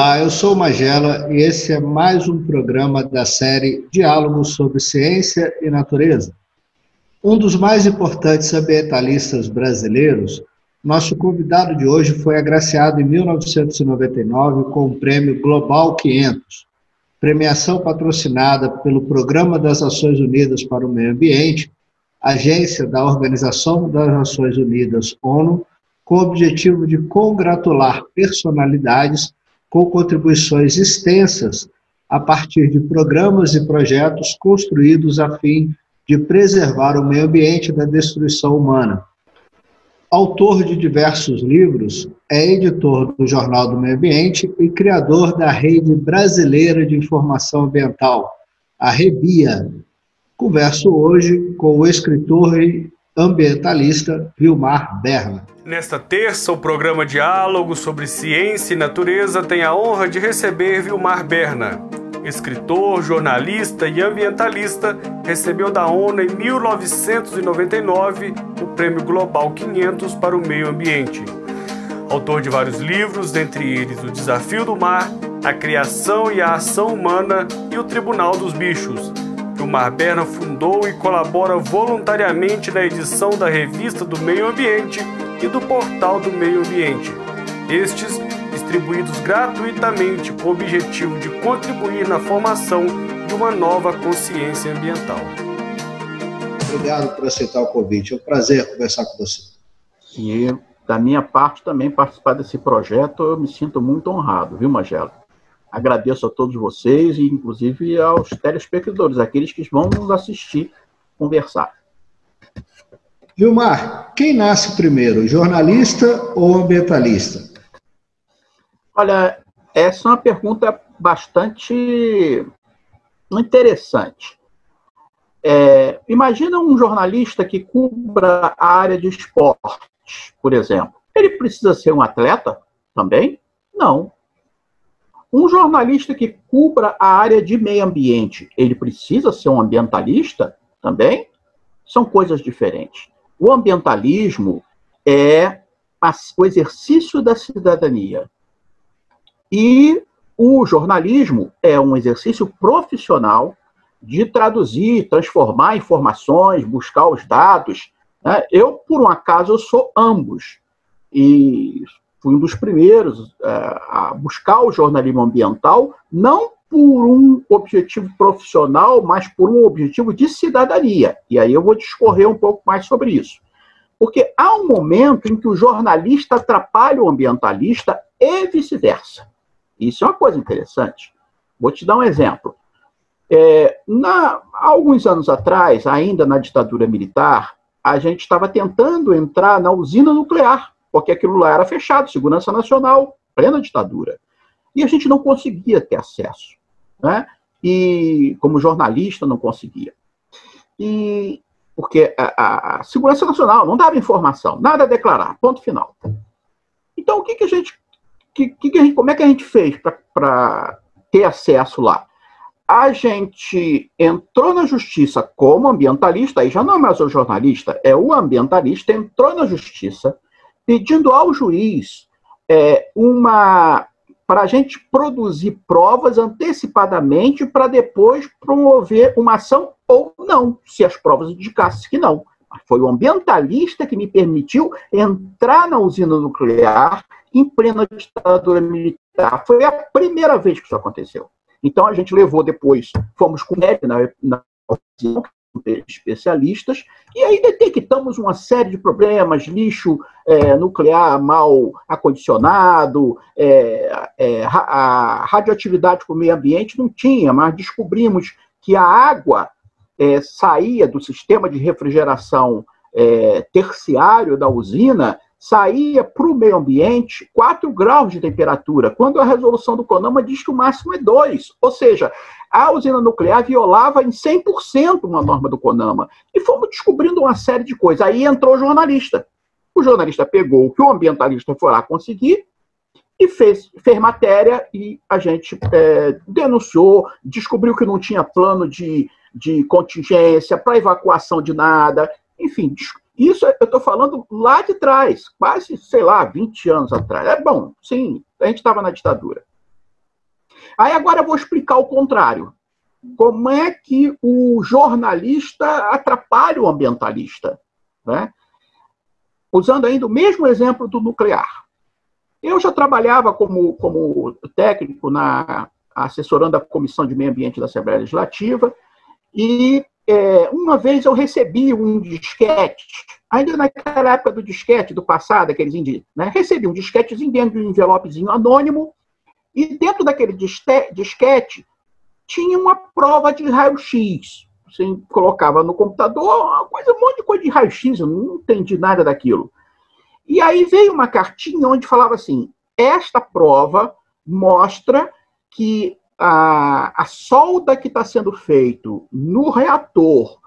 Olá, eu sou Magela e esse é mais um programa da série Diálogos sobre Ciência e Natureza. Um dos mais importantes ambientalistas brasileiros, nosso convidado de hoje foi agraciado em 1999 com o prêmio Global 500, premiação patrocinada pelo Programa das Nações Unidas para o Meio Ambiente, agência da Organização das Nações Unidas, ONU, com o objetivo de congratular personalidades com contribuições extensas a partir de programas e projetos construídos a fim de preservar o meio ambiente da destruição humana. Autor de diversos livros, é editor do Jornal do Meio Ambiente e criador da Rede Brasileira de Informação Ambiental, a REBIA. Converso hoje com o escritor e ambientalista Vilmar Berna. Nesta terça, o programa Diálogo sobre Ciência e Natureza tem a honra de receber Vilmar Berna. Escritor, jornalista e ambientalista, recebeu da ONU em 1999 o Prêmio Global 500 para o Meio Ambiente. Autor de vários livros, dentre eles O Desafio do Mar, A Criação e a Ação Humana e O Tribunal dos Bichos, o Marberna fundou e colabora voluntariamente na edição da Revista do Meio Ambiente e do Portal do Meio Ambiente. Estes distribuídos gratuitamente com o objetivo de contribuir na formação de uma nova consciência ambiental. Obrigado por aceitar o convite. É um prazer conversar com você. E da minha parte também participar desse projeto, eu me sinto muito honrado, viu, Magela? Agradeço a todos vocês e, inclusive, aos telespectadores, aqueles que vão nos assistir conversar. Vilmar, quem nasce primeiro, jornalista ou ambientalista? Olha, essa é uma pergunta bastante interessante. É, imagina um jornalista que cubra a área de esportes, por exemplo. Ele precisa ser um atleta também? Não. Um jornalista que cubra a área de meio ambiente, ele precisa ser um ambientalista também? São coisas diferentes. O ambientalismo é o exercício da cidadania. E o jornalismo é um exercício profissional de traduzir, transformar informações, buscar os dados. Né? Eu, por um acaso, eu sou ambos. E fui um dos primeiros é, a buscar o jornalismo ambiental, não por um objetivo profissional, mas por um objetivo de cidadania. E aí eu vou discorrer um pouco mais sobre isso. Porque há um momento em que o jornalista atrapalha o ambientalista e vice-versa. Isso é uma coisa interessante. Vou te dar um exemplo. É, na, alguns anos atrás, ainda na ditadura militar, a gente estava tentando entrar na usina nuclear porque aquilo lá era fechado, segurança nacional, plena ditadura. E a gente não conseguia ter acesso, né? E como jornalista não conseguia. E porque a, a segurança nacional não dava informação, nada a declarar, ponto final. Então o que, que a gente, que, que a gente, como é que a gente fez para ter acesso lá? a gente entrou na justiça como ambientalista, aí já não é mais o jornalista, é o ambientalista, entrou na justiça, pedindo ao juiz é, uma para a gente produzir provas antecipadamente para depois promover uma ação ou não, se as provas indicassem que não. Foi o ambientalista que me permitiu entrar na usina nuclear em plena ditadura militar. Foi a primeira vez que isso aconteceu. Então a gente levou depois, fomos com ele na, na especialistas, e aí detectamos uma série de problemas, lixo é, nuclear mal acondicionado, é, é, a radioatividade para o meio ambiente não tinha, mas descobrimos que a água é, saía do sistema de refrigeração é, terciário da usina saía para o meio ambiente 4 graus de temperatura, quando a resolução do CONAMA diz que o máximo é 2. Ou seja, a usina nuclear violava em 100% uma norma do CONAMA. E fomos descobrindo uma série de coisas. Aí entrou o jornalista. O jornalista pegou o que o ambientalista foi lá conseguir e fez, fez matéria e a gente é, denunciou, descobriu que não tinha plano de, de contingência para evacuação de nada. Enfim, isso eu estou falando lá de trás, quase, sei lá, 20 anos atrás. É bom, sim, a gente estava na ditadura. Aí agora eu vou explicar o contrário. Como é que o jornalista atrapalha o ambientalista? Né? Usando ainda o mesmo exemplo do nuclear. Eu já trabalhava como, como técnico na assessorando a Comissão de Meio Ambiente da Assembleia Legislativa e é, uma vez eu recebi um disquete, ainda naquela época do disquete, do passado, aqueles indígenas, né? recebi um disquetezinho dentro de um envelopezinho anônimo e dentro daquele disquete tinha uma prova de raio-x. Você colocava no computador coisa, um monte de coisa de raio-x, eu não entendi nada daquilo. E aí veio uma cartinha onde falava assim: esta prova mostra que a, a solda que está sendo feito no reator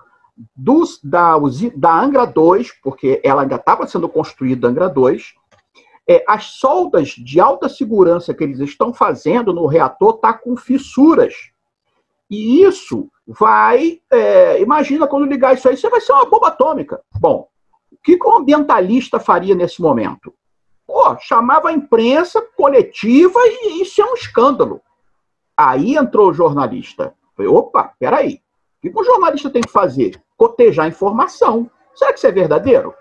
dos, da, da Angra 2, porque ela ainda estava sendo construída Angra 2, é, as soldas de alta segurança que eles estão fazendo no reator tá com fissuras. E isso vai. É, imagina quando ligar isso aí, você vai ser uma bomba atômica. Bom, o que, que o ambientalista faria nesse momento? Pô, chamava a imprensa coletiva e isso é um escândalo. Aí entrou o jornalista. Falei, opa, peraí. O que o jornalista tem que fazer? Cotejar informação. Será que isso é verdadeiro?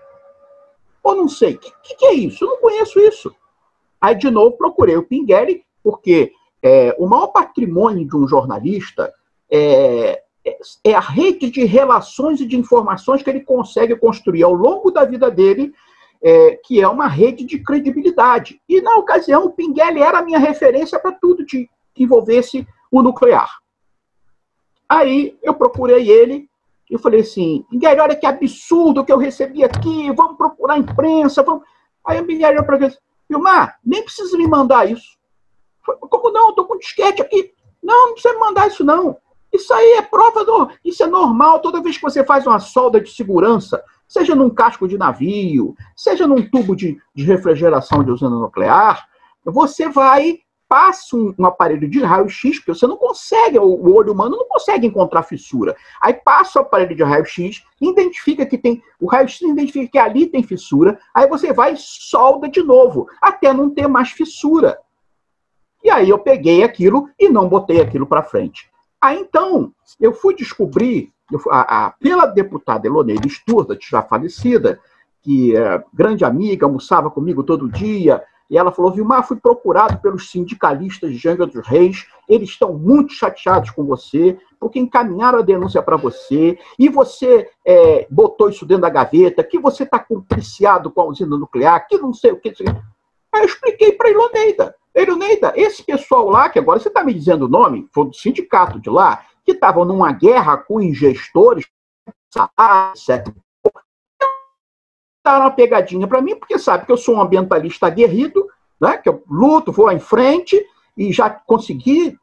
Ou não sei. O que, que, é isso? Eu não conheço isso. Aí, de novo, procurei o Pinguelli, porque é, o maior patrimônio de um jornalista é, é a rede de relações e de informações que ele consegue construir ao longo da vida dele, é, que é uma rede de credibilidade. E, na ocasião, o Pinguelli era a minha referência para tudo de, que envolvesse o nuclear. Aí eu procurei ele e falei assim, Miguel, olha que absurdo que eu recebi aqui, vamos procurar a imprensa, vamos... Aí o Miguel olhou para mim Vilmar, nem precisa me mandar isso. Como não? Estou com disquete aqui. Não, não precisa me mandar isso não. Isso aí é prova do. Isso é normal. Toda vez que você faz uma solda de segurança, seja num casco de navio, seja num tubo de, de refrigeração de usina nuclear, você vai passa um, um aparelho de raio-x, porque você não consegue, o, olho humano não consegue encontrar fissura. Aí passa o aparelho de raio-x, identifica que tem, o raio-x identifica que ali tem fissura, aí você vai e solda de novo, até não ter mais fissura. E aí eu peguei aquilo e não botei aquilo para frente. Aí então, eu fui descobrir, a, a, pela deputada Eloneide Sturda, já falecida, que é grande amiga, almoçava comigo todo dia, e ela falou: Vilmar, fui procurado pelos sindicalistas de Janga dos Reis, eles estão muito chateados com você, porque encaminharam a denúncia para você, e você é, botou isso dentro da gaveta, que você está compliciado com a usina nuclear, que não sei o que. Aí eu expliquei para a Iloneida. Iloneida, esse pessoal lá, que agora você está me dizendo o nome, foi do sindicato de lá, que estavam numa guerra com ingestores, etc dar uma pegadinha para mim, porque sabe que eu sou um ambientalista aguerrido, né, que eu luto, vou em frente, e já consegui,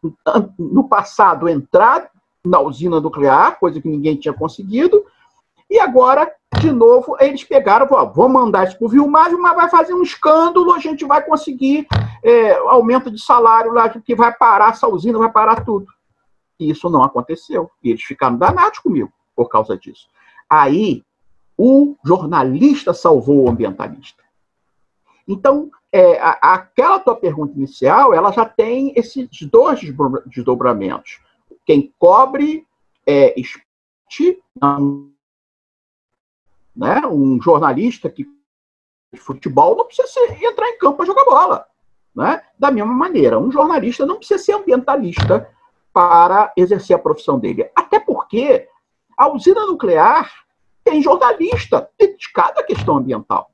no passado, entrar na usina nuclear, coisa que ninguém tinha conseguido, e agora, de novo, eles pegaram, vão mandar isso para o Vilmar, Vilmar vai fazer um escândalo, a gente vai conseguir é, aumento de salário lá, que vai parar essa usina, vai parar tudo. E isso não aconteceu. E eles ficaram danados comigo por causa disso. Aí o jornalista salvou o ambientalista. Então, é, aquela tua pergunta inicial, ela já tem esses dois desdobramentos. Quem cobre é esporte, né? um jornalista que de futebol não precisa ser, entrar em campo para jogar bola. Né? Da mesma maneira, um jornalista não precisa ser ambientalista para exercer a profissão dele. Até porque a usina nuclear tem jornalista dedicado à questão ambiental.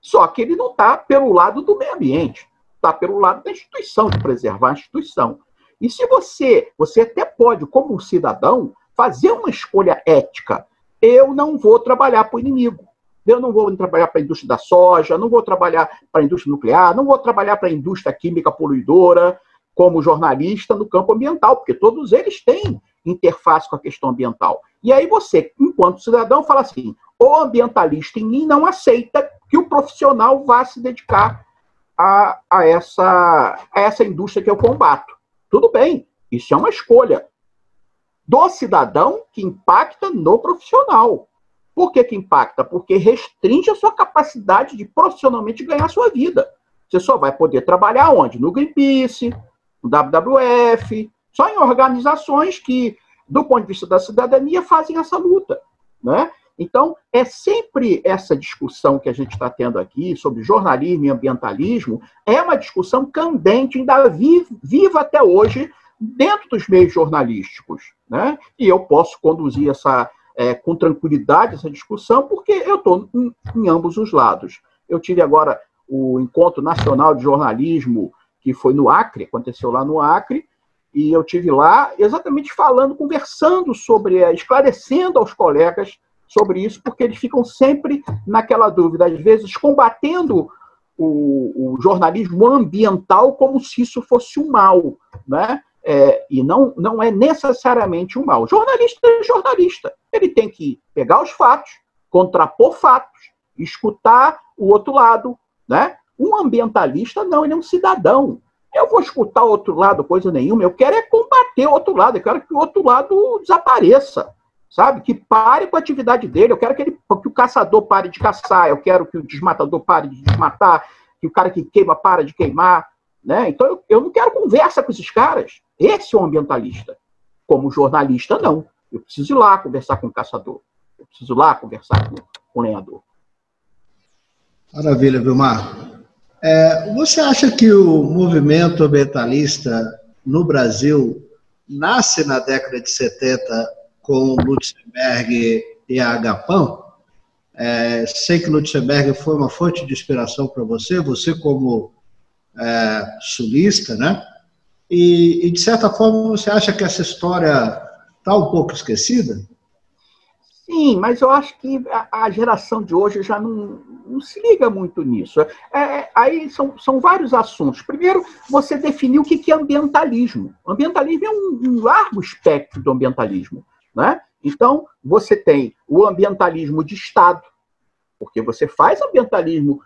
Só que ele não está pelo lado do meio ambiente, está pelo lado da instituição, de preservar a instituição. E se você, você até pode, como cidadão, fazer uma escolha ética. Eu não vou trabalhar para o inimigo. Eu não vou trabalhar para a indústria da soja, não vou trabalhar para a indústria nuclear, não vou trabalhar para a indústria química poluidora, como jornalista no campo ambiental, porque todos eles têm interface com a questão ambiental. E aí você, enquanto cidadão, fala assim: o ambientalista em mim não aceita que o profissional vá se dedicar a, a, essa, a essa indústria que eu combato. Tudo bem, isso é uma escolha do cidadão que impacta no profissional. Por que, que impacta? Porque restringe a sua capacidade de profissionalmente ganhar sua vida. Você só vai poder trabalhar onde? No Greenpeace, no WWF, só em organizações que, do ponto de vista da cidadania, fazem essa luta. Né? Então, é sempre essa discussão que a gente está tendo aqui sobre jornalismo e ambientalismo, é uma discussão candente, ainda viva até hoje, dentro dos meios jornalísticos. Né? E eu posso conduzir essa, é, com tranquilidade essa discussão, porque eu estou em, em, ambos os lados. Eu tive agora o Encontro Nacional de Jornalismo, que foi no Acre, aconteceu lá no Acre, e eu tive lá exatamente falando, conversando sobre, é, esclarecendo aos colegas sobre isso, porque eles ficam sempre naquela dúvida, às vezes combatendo o, o jornalismo ambiental como se isso fosse um mal, né? É, e não, não é necessariamente um mal. Jornalista é jornalista. Ele tem que pegar os fatos, contrapor fatos, escutar o outro lado. Né? Um ambientalista, não, ele é um cidadão. Eu vou escutar o outro lado, coisa nenhuma. Eu quero é combater o outro lado. Eu quero que o outro lado desapareça. Sabe? Que pare com a atividade dele. Eu quero que, ele, que o caçador pare de caçar. Eu quero que o desmatador pare de desmatar. Que o cara que queima pare de queimar. Né? Então, eu, eu não quero conversa com esses caras. Esse é o ambientalista. Como jornalista, não. Eu preciso ir lá conversar com o caçador. Eu preciso ir lá conversar com, com o lenhador. Maravilha, Vilmar. É, você acha que o movimento ambientalista no Brasil nasce na década de 70 com Lutzenberg e a Agapam? É, sei que Lutzenberg foi uma fonte de inspiração para você, você como é, sulista, né? E, e, de certa forma, você acha que essa história está um pouco esquecida? Sim, mas eu acho que a, a geração de hoje já não, não se liga muito nisso. É, é, aí são, são vários assuntos. Primeiro, você definiu o que é ambientalismo. Ambientalismo é um, um largo espectro do ambientalismo. Né? Então, você tem o ambientalismo de Estado, porque você faz ambientalismo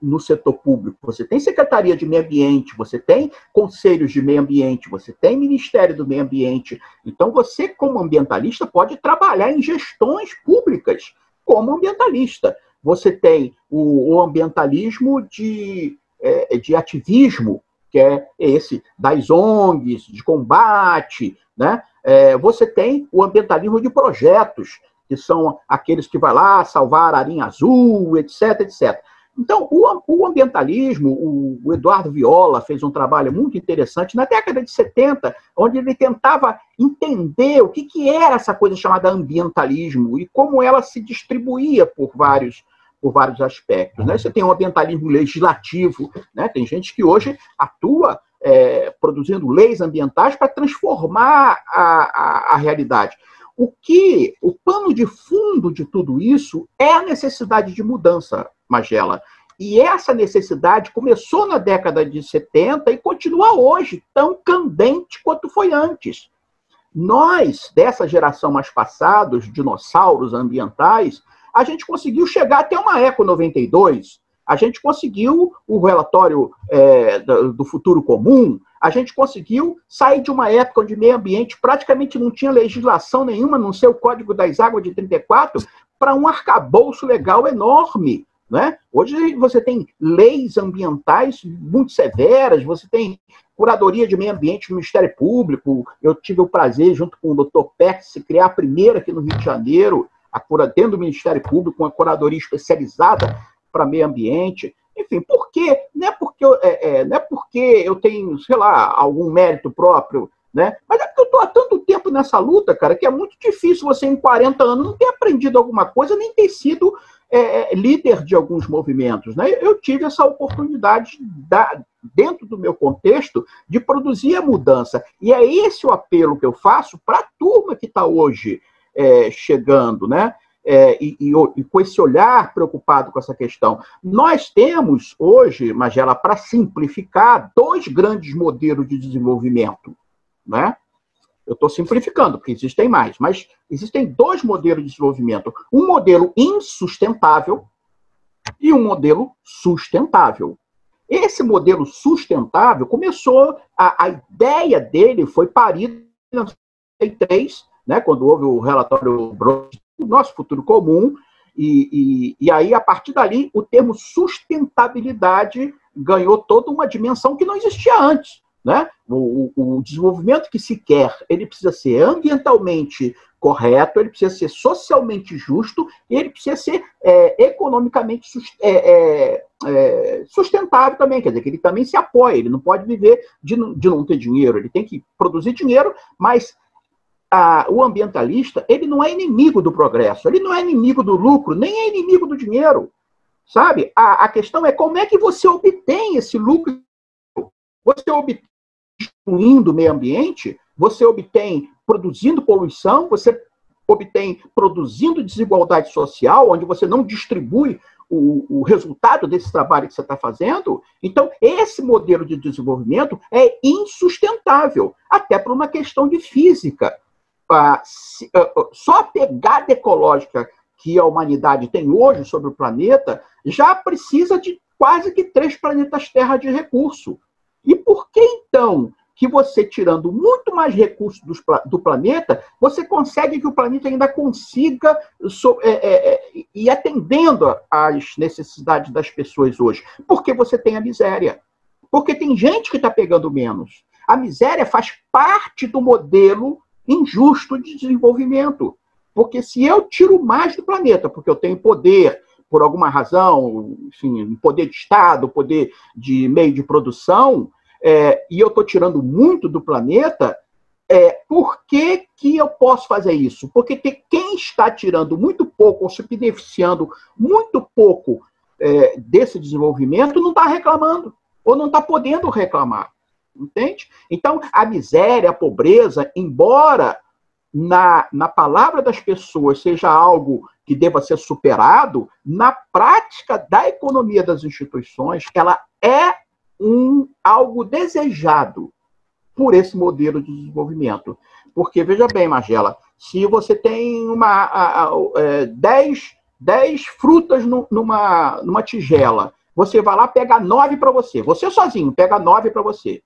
no setor público. Você tem Secretaria de Meio Ambiente, você tem conselhos de meio ambiente, você tem Ministério do Meio Ambiente. Então, você, como ambientalista, pode trabalhar em gestões públicas como ambientalista. Você tem o, o ambientalismo de, é, de ativismo, que é esse das ONGs, de combate, né? É, você tem o ambientalismo de projetos, que são aqueles que vai lá salvar a arinha azul, etc, etc. Então, o, o ambientalismo, o, o, Eduardo Viola fez um trabalho muito interessante na década de 70, onde ele tentava entender o que, que era essa coisa chamada ambientalismo e como ela se distribuía por vários, por vários aspectos. Né? Você tem um ambientalismo legislativo, né? tem gente que hoje atua é, produzindo leis ambientais para transformar a, a, a realidade. O que, o pano de fundo de tudo isso é a necessidade de mudança, Magela. E essa necessidade começou na década de 70 e continua hoje, tão candente quanto foi antes. Nós, dessa geração mais passada, os dinossauros ambientais, a gente conseguiu chegar até uma Eco 92, a gente conseguiu o relatório é, do futuro comum, a gente conseguiu sair de uma época onde meio ambiente praticamente não tinha legislação nenhuma, não sei o Código das Águas de 34, para um arcabouço legal enorme. Né? Hoje você tem leis ambientais muito severas, você tem curadoria de meio ambiente no Ministério Público. Eu tive o prazer, junto com o Dr. Pex, criar a primeira aqui no Rio de Janeiro, a cura dentro do Ministério Público, uma curadoria especializada para meio ambiente. Enfim, por quê? Não é porque, eu, é, é, não é porque eu tenho, sei lá, algum mérito próprio, né? Mas é porque eu estou há tanto tempo nessa luta, cara, que é muito difícil você, em 40 anos, não ter aprendido alguma coisa, nem ter sido é, é, líder de alguns movimentos. Né? Eu tive essa oportunidade, da, dentro do meu contexto, de produzir a mudança. E é esse o apelo que eu faço para a turma que está hoje é, chegando, né? é, e, e, e, com esse olhar preocupado com essa questão. Nós temos hoje, Magela, para simplificar, dois grandes modelos de desenvolvimento. Né? Eu estou simplificando, porque existem mais, mas existem dois modelos de desenvolvimento: um modelo insustentável e um modelo sustentável. Esse modelo sustentável começou, a, a ideia dele foi parida em 1993, né, quando houve o relatório o nosso futuro comum, e, e, e, aí, a partir dali, o termo sustentabilidade ganhou toda uma dimensão que não existia antes. Né? O, o, desenvolvimento que se quer, ele precisa ser ambientalmente correto, ele precisa ser socialmente justo e ele precisa ser é, economicamente é, é, é, sustentável também, quer dizer, que ele também se apoia, ele não pode viver de, de não ter dinheiro, ele tem que produzir dinheiro, mas a, o ambientalista, ele não é inimigo do progresso, ele não é inimigo do lucro, nem é inimigo do dinheiro, sabe? A, a questão é como é que você obtém esse lucro. Você obtém destruindo o meio ambiente, você obtém produzindo poluição, você obtém produzindo desigualdade social, onde você não distribui o, o resultado desse trabalho que você está fazendo. Então, esse modelo de desenvolvimento é insustentável, até por uma questão de física. Só a pegada ecológica que a humanidade tem hoje sobre o planeta já precisa de quase que três planetas Terra de recurso. E por que então que você tirando muito mais recursos do, do planeta, você consegue que o planeta ainda consiga so, é, é, é, ir atendendo às necessidades das pessoas hoje? Porque você tem a miséria. Porque tem gente que está pegando menos. A miséria faz parte do modelo injusto de desenvolvimento. Porque se eu tiro mais do planeta, porque eu tenho poder, por alguma razão, enfim, poder de Estado, poder de meio de produção, é, e eu estou tirando muito do planeta, é, por que, que eu posso fazer isso? Porque quem está tirando muito pouco ou se beneficiando muito pouco é, desse desenvolvimento não está reclamando, ou não está podendo reclamar. Entende? Então, a miséria, a pobreza, embora na, na palavra das pessoas seja algo que deva ser superado, na prática da economia das instituições, ela é um algo desejado por esse modelo de desenvolvimento. Porque, veja bem, Margela, se você tem uma, a, a, é, dez, dez frutas no, numa, numa tigela, você vai lá pega nove para você. Você sozinho pega nove para você.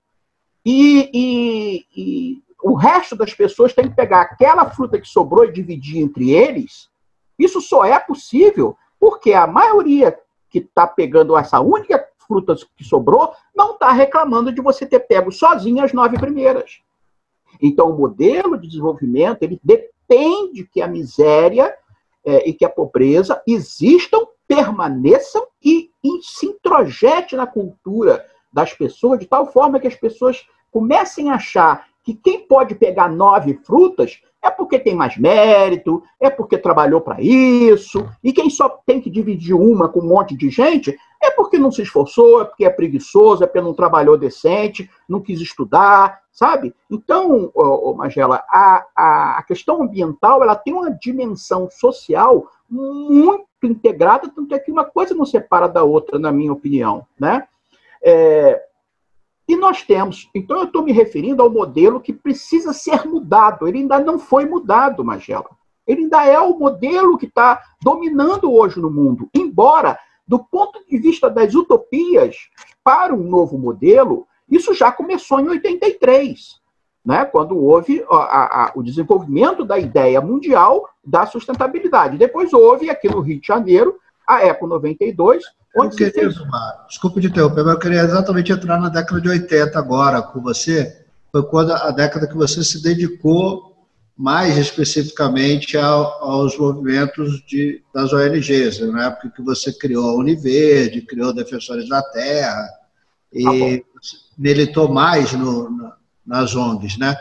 E, e, e, o resto das pessoas tem que pegar aquela fruta que sobrou e dividir entre eles. Isso só é possível porque a maioria que está pegando essa única frutas que sobrou, não está reclamando de você ter pego sozinho as nove primeiras. Então, o modelo de desenvolvimento ele depende que a miséria é, e que a pobreza existam, permaneçam e, e se introjete na cultura das pessoas, de tal forma que as pessoas comecem a achar que quem pode pegar nove frutas é porque tem mais mérito, é porque trabalhou para isso, e quem só tem que dividir uma com um monte de gente é porque não se esforçou, é porque é preguiçoso, é porque não trabalhou decente, não quis estudar, sabe? Então, ô, ô Magela, a, a, a questão ambiental ela tem uma dimensão social muito integrada, tanto é que uma coisa não separa da outra, na minha opinião, né? É, e nós temos, então eu estou me referindo ao modelo que precisa ser mudado. Ele ainda não foi mudado, Magela. Ele ainda é o modelo que está dominando hoje no mundo. Embora, do ponto de vista das utopias para um novo modelo, isso já começou em 83, né? quando houve a, a, o desenvolvimento da ideia mundial da sustentabilidade. Depois houve, aqui no Rio de Janeiro, a Eco 92, Onde eu queria, Zumar, desculpe de interromper, mas eu queria exatamente entrar na década de 80 agora com você. Foi quando a década que você se dedicou mais especificamente ao, aos movimentos de, das ONGs, na época que você criou a Univerde, criou Defensores da Terra, e ah, militou mais no, nas ONGs, né?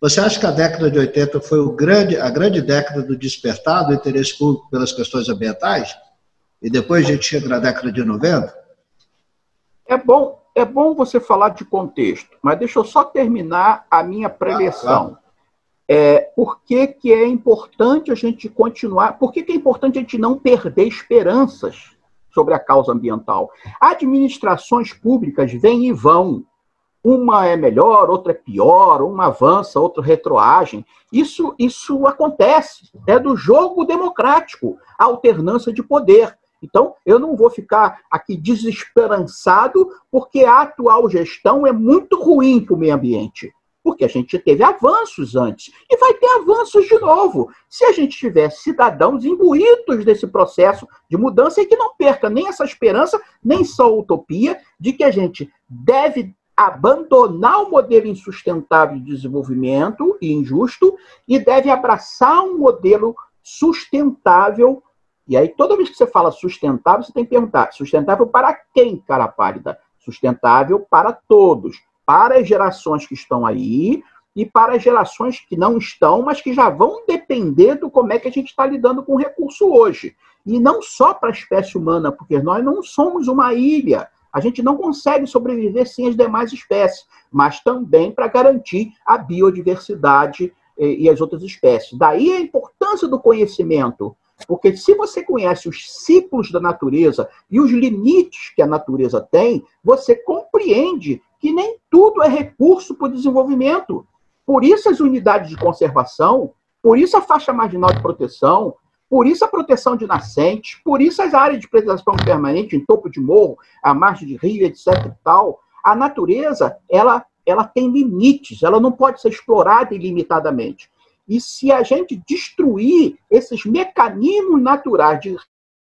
Você acha que a década de 80 foi o grande, a grande década do despertar do interesse público pelas questões ambientais? E depois a gente chega na década de 90? É bom, é bom você falar de contexto, mas deixa eu só terminar a minha preleção. Ah, É, por que, que é importante a gente continuar? Por que, que é importante a gente não perder esperanças sobre a causa ambiental? Administrações públicas vêm e vão. Uma é melhor, outra é pior, uma avança, outra retroagem. Isso, isso acontece. É do jogo democrático, a alternância de poder. Então, eu não vou ficar aqui desesperançado porque a atual gestão é muito ruim para o meio ambiente. Porque a gente teve avanços antes e vai ter avanços de novo. Se a gente tiver cidadãos imbuídos desse processo de mudança e que não perca nem essa esperança, nem só utopia de que a gente deve abandonar o modelo insustentável de desenvolvimento e injusto e deve abraçar um modelo sustentável. E aí, toda vez que você fala sustentável, você tem que perguntar: sustentável para quem, cara pálida? Sustentável para todos, para as gerações que estão aí e para as gerações que não estão, mas que já vão depender do como é que a gente está lidando com o recurso hoje. E não só para a espécie humana, porque nós não somos uma ilha. A gente não consegue sobreviver sem as demais espécies, mas também para garantir a biodiversidade eh, e as outras espécies. Daí a importância do conhecimento, porque se você conhece os ciclos da natureza e os limites que a natureza tem, você compreende que nem tudo é recurso para o desenvolvimento. Por isso as unidades de conservação, por isso a faixa marginal de proteção, por isso a proteção de nascentes, por isso as áreas de preservação permanente em topo de morro, a margem de rio, etc e tal. A natureza, ela, ela tem limites, ela não pode ser explorada ilimitadamente. E se a gente destruir esses mecanismos naturais de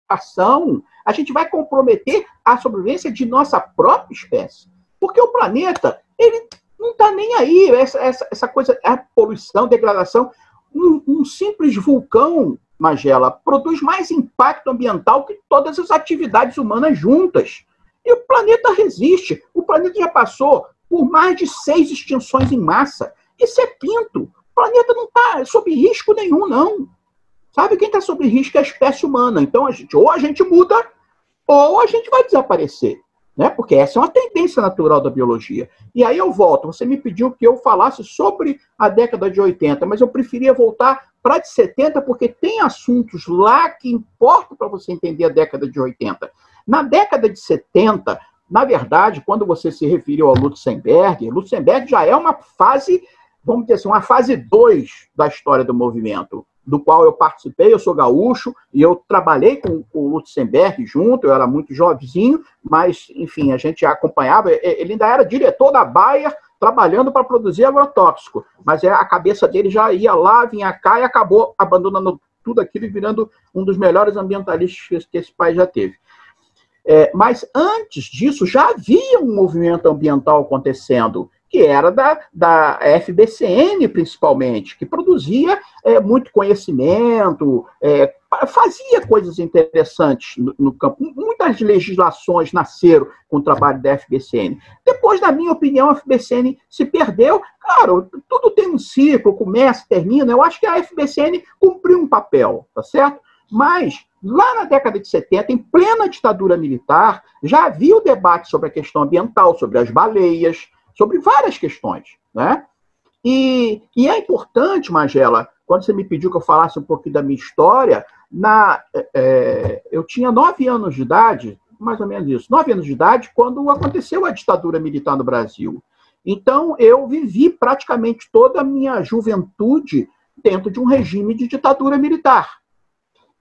ação, a gente vai comprometer a sobrevivência de nossa própria espécie. Porque o planeta, ele não está nem aí. Essa, essa, essa coisa, a poluição, degradação. Um, um simples vulcão Magela, produz mais impacto ambiental que todas as atividades humanas juntas. E o planeta resiste. O planeta já passou por mais de seis extinções em massa. Isso é pinto. O planeta não está sob risco nenhum, não. Sabe quem está sob risco é a espécie humana. Então, a gente, ou a gente muda, ou a gente vai desaparecer né? Porque essa é uma tendência natural da biologia. E aí eu volto. Você me pediu que eu falasse sobre a década de 80, mas eu preferia voltar para de 70 porque tem assuntos lá que importam para você entender a década de 80. Na década de 70, na verdade, quando você se referiu ao Lutzenberg, Lutzenberg já é uma fase, vamos dizer assim, uma fase 2 da história do movimento do qual eu participei, eu sou gaúcho, e eu trabalhei com, o Lutzenberg junto, eu era muito jovenzinho, mas, enfim, a gente acompanhava, ele ainda era diretor da Bayer, trabalhando para produzir agrotóxico, mas é, a cabeça dele já ia lá, vinha cá e acabou abandonando tudo aquilo e virando um dos melhores ambientalistas que esse país já teve. É, mas antes disso, já havia um movimento ambiental acontecendo que era da, da FBCN, principalmente, que produzia é, muito conhecimento, é, fazia coisas interessantes no, no, campo. Muitas legislações nasceram com o trabalho da FBCN. Depois, na minha opinião, a FBCN se perdeu. Claro, tudo tem um ciclo, começa, termina. Eu acho que a FBCN cumpriu um papel, tá certo? Mas, lá na década de 70, em plena ditadura militar, já havia o debate sobre a questão ambiental, sobre as baleias, sobre várias questões. Né? E, e é importante, Magela, quando você me pediu que eu falasse um pouquinho da minha história, na, é, é, eu tinha nove anos de idade, mais ou menos isso, nove anos de idade, quando aconteceu a ditadura militar no Brasil. Então, eu vivi praticamente toda a minha juventude dentro de um regime de ditadura militar.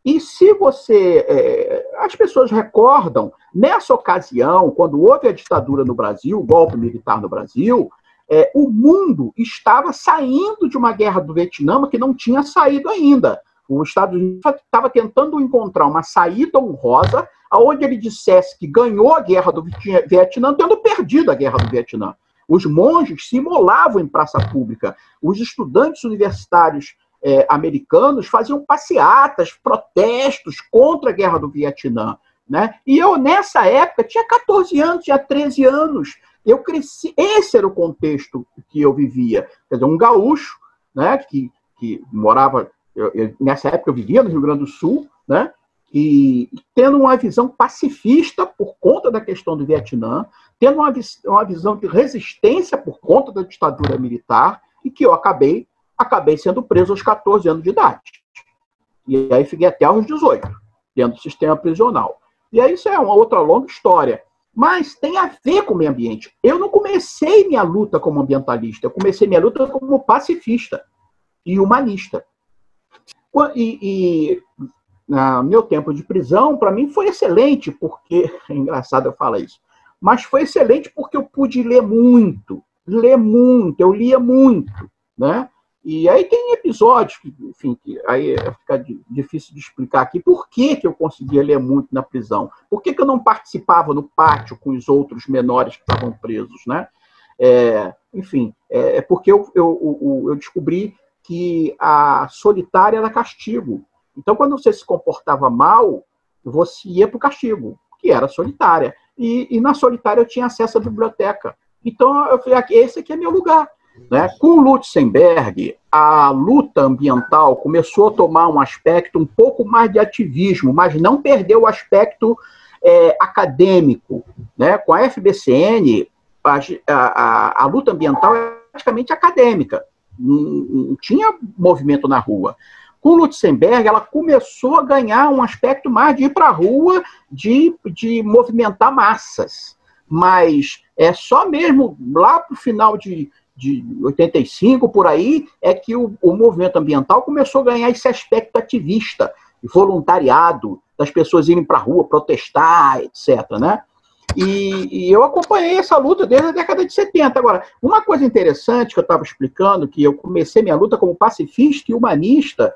E se você. É, as pessoas recordam, nessa ocasião, quando houve a ditadura no Brasil, o golpe militar no Brasil, é, o mundo estava saindo de uma guerra do Vietnã que não tinha saído ainda. Os Estados Unidos estava tentando encontrar uma saída honrosa aonde ele dissesse que ganhou a guerra do Vietnã, tendo perdido a guerra do Vietnã. Os monges se imolavam em praça pública. Os estudantes universitários é, americanos faziam passeatas, protestos contra a guerra do Vietnã. Né? E eu, nessa época, tinha 14 anos, tinha 13 anos. Eu cresci, esse era o contexto que eu vivia. Quer dizer, um gaúcho, né, que, que morava, eu, eu, nessa época eu vivia no Rio Grande do Sul, né, e tendo uma visão pacifista por conta da questão do Vietnã, tendo uma, uma visão de resistência por conta da ditadura militar, e que eu acabei acabei sendo preso aos 14 anos de idade. E aí fiquei até aos 18, dentro do sistema prisional. E aí isso é uma outra longa história. Mas tem a ver com o meio ambiente. Eu não comecei minha luta como ambientalista, eu comecei minha luta como pacifista e humanista. E, e no meu tempo de prisão, para mim foi excelente, porque. É engraçado eu falar isso. Mas foi excelente porque eu pude ler muito. Ler muito, eu lia muito. Né? E aí tem episódios que, enfim, que aí fica difícil de explicar aqui por que, que eu conseguia ler muito na prisão. Por que, que eu não participava no pátio com os outros menores que estavam presos, né? É, enfim, é, é porque eu, eu, eu, descobri que a solitária era castigo. Então, quando você se comportava mal, você ia para o castigo, que era solitária. E, e, na solitária eu tinha acesso à biblioteca. Então, eu falei, esse aqui é meu lugar. Né? Com Lutzenberg, a luta ambiental começou a tomar um aspecto um pouco mais de ativismo, mas não perdeu o aspecto é, acadêmico. Né? Com a FBCN, a, a, a, luta ambiental é praticamente acadêmica, não, não tinha movimento na rua. Com Lutzenberg, ela começou a ganhar um aspecto mais de ir para a rua, de, de movimentar massas. Mas é só mesmo lá para o final de, de 85 por aí é que o, o movimento ambiental começou a ganhar esse aspecto ativista, voluntariado, das pessoas irem para a rua protestar, etc. Né? E, e, eu acompanhei essa luta desde a década de 70. Agora, uma coisa interessante que eu estava explicando, que eu comecei minha luta como pacifista e humanista,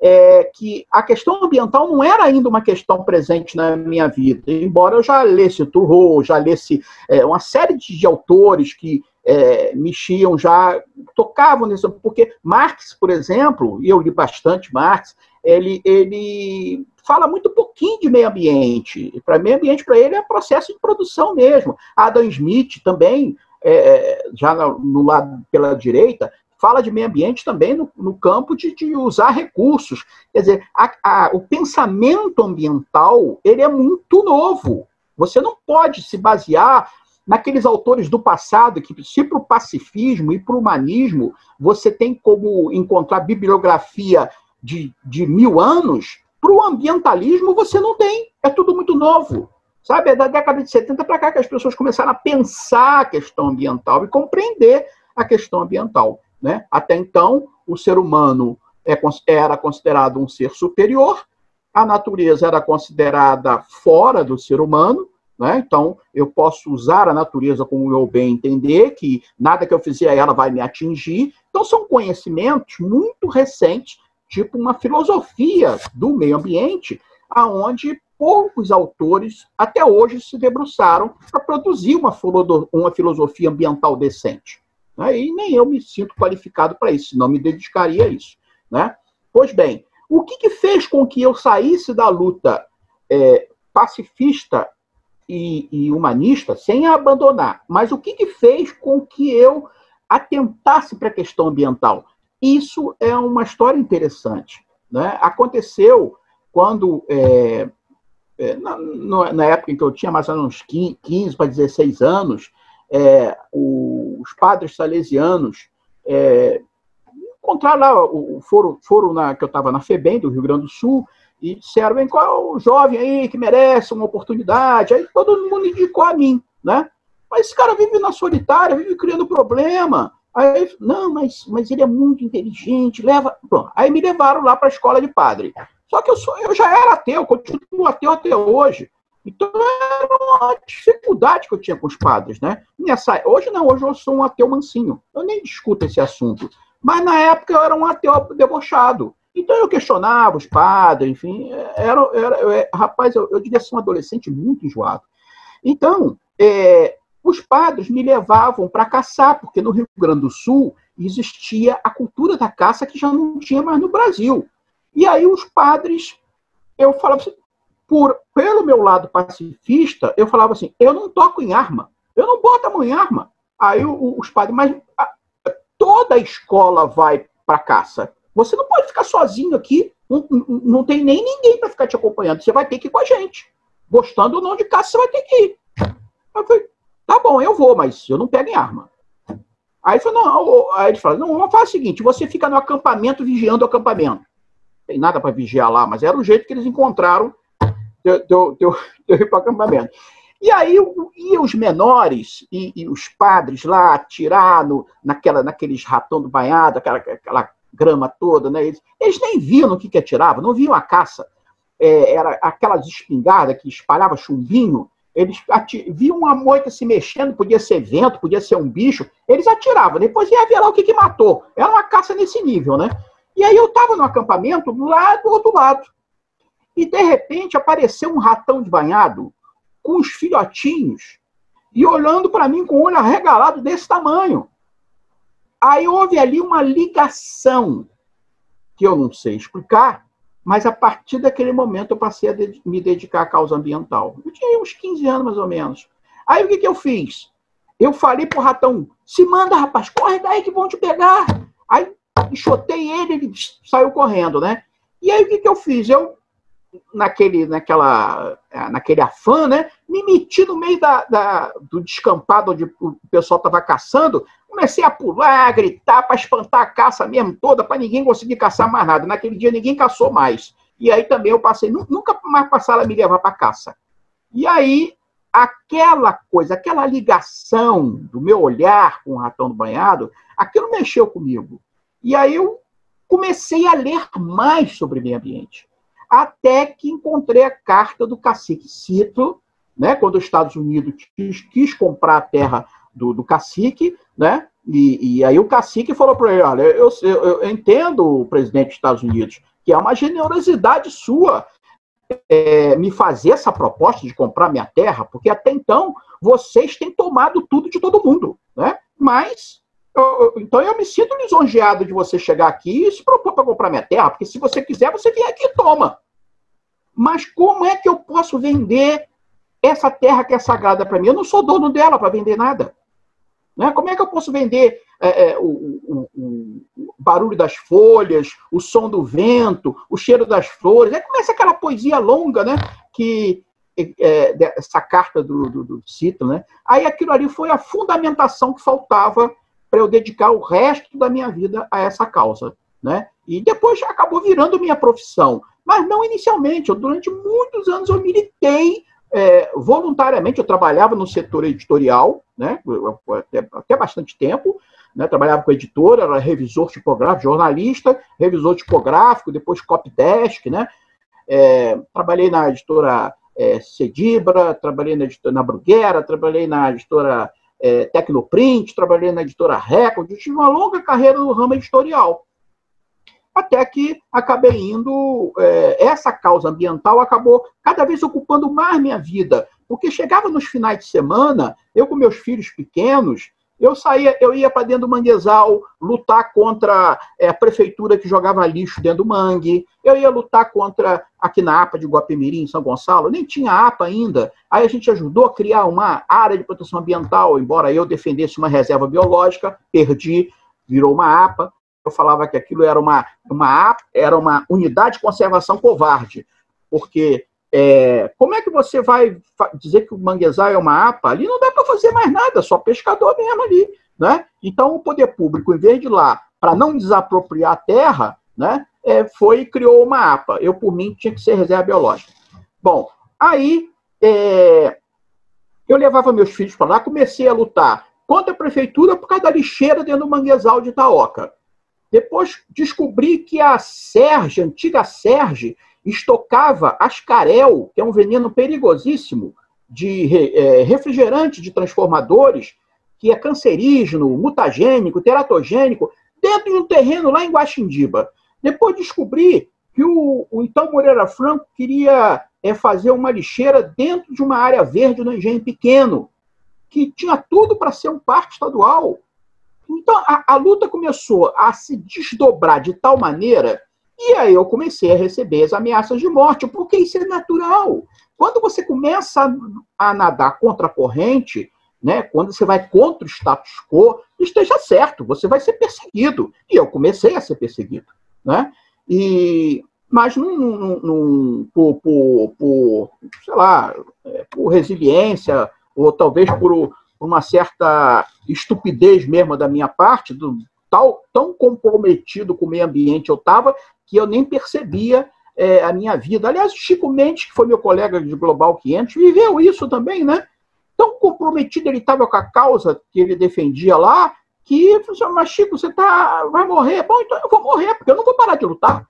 é que a questão ambiental não era ainda uma questão presente na minha vida, embora eu já lesse Thoreau, já lesse é, uma série de autores que é, mexiam já, tocavam nisso, porque Marx, por exemplo, e eu li bastante Marx, ele, ele fala muito pouquinho de meio ambiente. Para meio ambiente, para ele, é processo de produção mesmo. Adam Smith também, é, já no, no, lado pela direita, fala de meio ambiente também no, no campo de, de, usar recursos. Quer dizer, a, a, o pensamento ambiental ele é muito novo. Você não pode se basear naqueles autores do passado que, se para o pacifismo e para o humanismo, você tem como encontrar bibliografia de, de mil anos, para o ambientalismo você não tem. É tudo muito novo. Sabe? É da década de 70 para cá que as pessoas começaram a pensar a questão ambiental e compreender a questão ambiental. Né? Até então, o ser humano é, era considerado um ser superior, a natureza era considerada fora do ser humano, né? Então, eu posso usar a natureza como eu bem entender, que nada que eu fizer a ela vai me atingir. Então, são conhecimentos muito recentes, tipo uma filosofia do meio ambiente, aonde poucos autores até hoje se debruçaram para produzir uma, uma filosofia ambiental decente. Né? E nem eu me sinto qualificado para isso, senão me dedicaria a isso. Né? Pois bem, o que, que fez com que eu saísse da luta é, pacifista e, e humanista sem abandonar. Mas o que, que fez com que eu atentasse para a questão ambiental? Isso é uma história interessante. Né? Aconteceu quando, é, é, na, na, época em que eu tinha mais ou menos 15 para 16 anos, é, os padres salesianos é, encontraram lá, foram, foram na, que eu estava na FEBEM, do Rio Grande do Sul, e disseram, vem, qual jovem aí que merece uma oportunidade? Aí todo mundo indicou a mim, né? Mas esse cara vive na solitária, vive criando problema. Aí, não, mas, mas ele é muito inteligente, leva. Aí me levaram lá para a escola de padre. Só que eu, sou, eu já era ateu, continuo ateu até hoje. Então era uma dificuldade que eu tinha com os padres, né? Nessa, hoje não, hoje eu sou um ateu mansinho. Eu nem discuto esse assunto. Mas na época eu era um ateu debochado. Então eu questionava os padres, enfim, era, era, eu, rapaz, eu, eu devia ser um adolescente muito enjoado. Então, é, os padres me levavam para caçar, porque no Rio Grande do Sul existia a cultura da caça que já não tinha mais no Brasil. E aí os padres, eu falava assim, por, pelo meu lado pacifista, eu falava assim, eu não toco em arma, eu não boto a mão em arma. Aí os padres, mas toda a escola vai para caça. Você não pode ficar sozinho aqui, não, não tem nem ninguém para ficar te acompanhando. Você vai ter que ir com a gente. Gostando ou não de caça, você vai ter que ir. Eu falei, tá bom, eu vou, mas eu não pego em arma. Aí, falou, não, aí ele falou, não, vamos fazer o seguinte, você fica no acampamento vigiando o acampamento. Tem nada para vigiar lá, mas era o jeito que eles encontraram de, eu ir para o acampamento. E aí iam os menores e, e, os padres lá atirar no, naquela, naqueles ratão do banhado, aquela, aquela grama toda, né? Eles, eles nem viam no que, que atirava, não viam a caça. É, era aquelas espingardas que espalhava chumbinho, eles viam uma moita se mexendo, podia ser vento, podia ser um bicho, eles atiravam, depois ia ver lá o que, que matou. Era uma caça nesse nível, né? E aí eu estava no acampamento lá do outro lado. E de repente apareceu um ratão de banhado com os filhotinhos e olhando para mim com o olho arregalado desse tamanho. Aí houve ali uma ligação que eu não sei explicar, mas a partir daquele momento eu passei a me dedicar à causa ambiental. Eu tinha uns 15 anos mais ou menos. Aí o que, que eu fiz? Eu falei pro ratão: se manda, rapaz, corre daí que vão te pegar. Aí enxotei ele, ele saiu correndo, né? E aí o que, que eu fiz? Eu, naquele, naquela, naquele afã, né? Me meti no meio da, da do descampado onde o pessoal estava caçando, comecei a pular, a gritar para espantar a caça mesmo toda, para ninguém conseguir caçar mais nada. Naquele dia ninguém caçou mais. E aí também eu passei, nunca mais passaram a me levar para caça. E aí, aquela coisa, aquela ligação do meu olhar com o ratão do banhado, aquilo mexeu comigo. E aí eu comecei a ler mais sobre meio ambiente. Até que encontrei a carta do cacique Cito, né, quando os Estados Unidos quis, quis comprar a terra do, do cacique, né? E, e, aí o cacique falou para ele: olha, eu, eu, eu, entendo o presidente dos Estados Unidos, que é uma generosidade sua é, me fazer essa proposta de comprar minha terra, porque até então vocês têm tomado tudo de todo mundo, né? Mas eu, então eu me sinto lisonjeado de você chegar aqui e se propor para comprar minha terra, porque se você quiser, você vem aqui e toma. Mas como é que eu posso vender essa terra que é sagrada para mim? Eu não sou dono dela para vender nada. Né? Como é que eu posso vender é, é, o, o, o, barulho das folhas, o som do vento, o cheiro das flores? Aí começa aquela poesia longa, né? Que é, essa carta do, do, do Cito, né? Aí aquilo ali foi a fundamentação que faltava para eu dedicar o resto da minha vida a essa causa, né? E depois acabou virando minha profissão, mas não inicialmente. Eu, durante muitos anos eu militei é, voluntariamente, eu trabalhava no setor editorial, né, até, até bastante tempo, né, trabalhava com editora, era revisor tipográfico, jornalista, revisor tipográfico, depois copydesk, né, é, trabalhei na editora é, Cedibra, trabalhei na editora na Bruguera, trabalhei na editora é, Tecnoprint, trabalhei na editora Record, tive uma longa carreira no ramo editorial até que acabei indo. É, essa causa ambiental acabou cada vez ocupando mais minha vida, porque chegava nos finais de semana, eu com meus filhos pequenos, eu saía, eu ia para dentro do manguezal lutar contra é, a prefeitura que jogava lixo dentro do mangue, eu ia lutar contra aqui na APA de Guapemirim, em São Gonçalo, nem tinha APA ainda. Aí a gente ajudou a criar uma área de proteção ambiental, embora eu defendesse uma reserva biológica, perdi, virou uma APA eu falava que aquilo era uma, uma, era uma unidade de conservação covarde, porque é, como é que você vai dizer que o manguezal é uma APA? Ali não dá para fazer mais nada, só pescador mesmo ali. Né? Então, o poder público, em vez de lá para não desapropriar a terra, né, é, foi e criou uma APA. Eu, por mim, tinha que ser reserva biológica. Bom, aí é, eu levava meus filhos para lá, comecei a lutar contra a prefeitura por causa da lixeira dentro do manguezal de Itaoca. Depois descobri que a Serge, a antiga Serge, estocava ascarel, que é um veneno perigosíssimo, de é, refrigerante de transformadores, que é cancerígeno, mutagênico, teratogênico, dentro de um terreno lá em Guaxindiba. Depois descobri que o, o então Moreira Franco queria é, fazer uma lixeira dentro de uma área verde no engenho pequeno, que tinha tudo para ser um parque estadual. Então, a, a, luta começou a se desdobrar de tal maneira, e aí eu comecei a receber as ameaças de morte, porque isso é natural. Quando você começa a, nadar contra a corrente, né, quando você vai contra o status quo, esteja certo, você vai ser perseguido. E eu comecei a ser perseguido. Né? E, mas num, num, num, por, por, por, sei lá, é, por resiliência, ou talvez por uma certa estupidez mesmo da minha parte, do tal tão comprometido com o meio ambiente eu estava, que eu nem percebia é, a minha vida. Aliás, Chico Mendes, que foi meu colega de Global 500, viveu isso também, né? Tão comprometido ele estava com a causa que ele defendia lá, que falou assim, mas Chico, você tá, vai morrer. Bom, então eu vou morrer, porque eu não vou parar de lutar.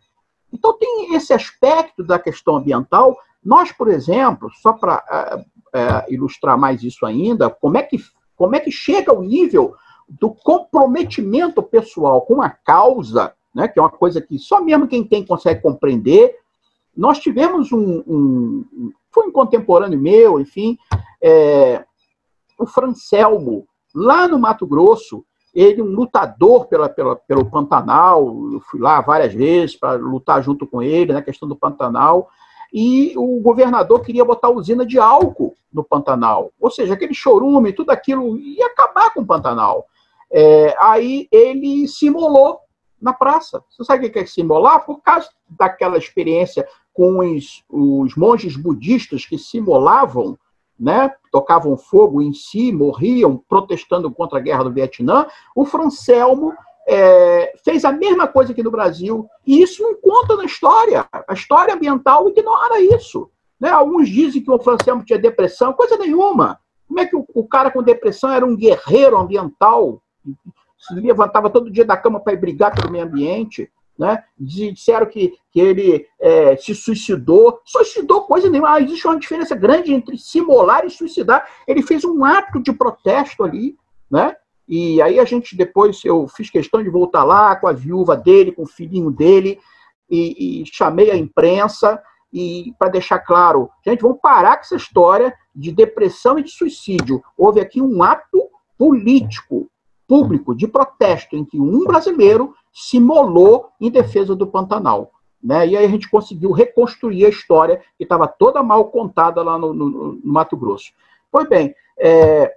Então tem esse aspecto da questão ambiental. Nós, por exemplo, só para é, ilustrar mais isso ainda, como é, que, como é que chega o nível do comprometimento pessoal com a causa, né, que é uma coisa que só mesmo quem tem consegue compreender. Nós tivemos um, um foi um contemporâneo meu, enfim, é, o Francelmo, lá no Mato Grosso, ele um lutador pela, pela, pelo Pantanal, eu fui lá várias vezes para lutar junto com ele na questão do Pantanal, e o governador queria botar usina de álcool no Pantanal, ou seja, aquele chorume, tudo aquilo ia acabar com o Pantanal. É, aí ele se imolou na praça. Você sabe o que é se imolar? Por causa daquela experiência com os, os monges budistas que se imolavam né, tocavam fogo em si, morriam protestando contra a guerra do Vietnã, o Francelmo é, fez a mesma coisa aqui no Brasil, e isso não conta na história. A história ambiental ignora isso. Né? Alguns dizem que o Francelmo tinha depressão, coisa nenhuma. Como é que o, o cara com depressão era um guerreiro ambiental? Se levantava todo dia da cama para ir brigar pelo meio ambiente? Né? Disseram que, que ele é, se suicidou. Suicidou coisa nenhuma. Ah, existe uma diferença grande entre se molar e suicidar. Ele fez um ato de protesto ali, né? E aí a gente depois eu fiz questão de voltar lá com a viúva dele, com o filhinho dele, e, e chamei a imprensa e para deixar claro, gente, vamos parar com essa história de depressão e de suicídio. Houve aqui um ato político, público, de protesto, em que um brasileiro se molou em defesa do Pantanal. Né? E aí a gente conseguiu reconstruir a história que estava toda mal contada lá no, no, no Mato Grosso. Pois bem, é,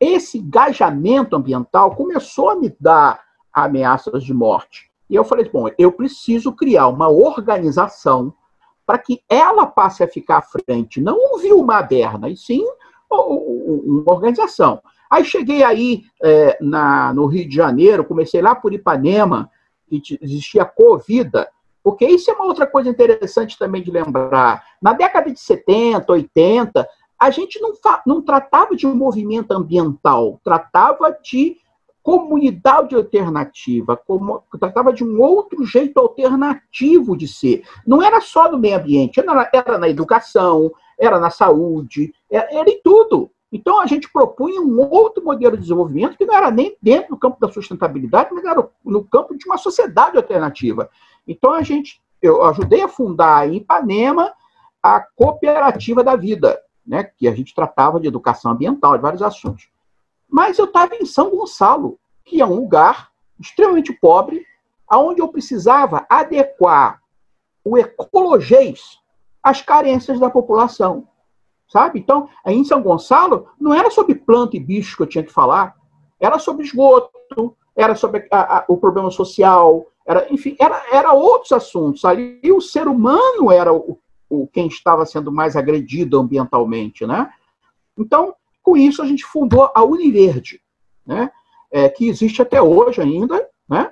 esse engajamento ambiental começou a me dar ameaças de morte. E eu falei, bom, eu preciso criar uma organização para que ela passe a ficar à frente, não um Vilma Berna, e sim uma organização. Aí cheguei aí é, na, no Rio de Janeiro, comecei lá por Ipanema, que existia a Covida, porque isso é uma outra coisa interessante também de lembrar. Na década de 70, 80, a gente não, não tratava de um movimento ambiental, tratava de comunidade alternativa, como, tratava de um outro jeito alternativo de ser. Não era só no meio ambiente, era, era na educação, era na saúde, era, era em tudo. Então, a gente propunha um outro modelo de desenvolvimento que não era nem dentro do campo da sustentabilidade, mas era no campo de uma sociedade alternativa. Então, a gente, eu ajudei a fundar em Ipanema a Cooperativa da Vida, né, que a gente tratava de educação ambiental, de vários assuntos. Mas eu estava em São Gonçalo, que é um lugar extremamente pobre, aonde eu precisava adequar o ecologês às carências da população sabe? Então, em São Gonçalo, não era sobre planta e bicho que eu tinha que falar, era sobre esgoto, era sobre a, a, o problema social, era, enfim, era, era outros assuntos. Ali o ser humano era o, o quem estava sendo mais agredido ambientalmente, né? Então, com isso, a gente fundou a Univerde, né? É, que existe até hoje ainda, né?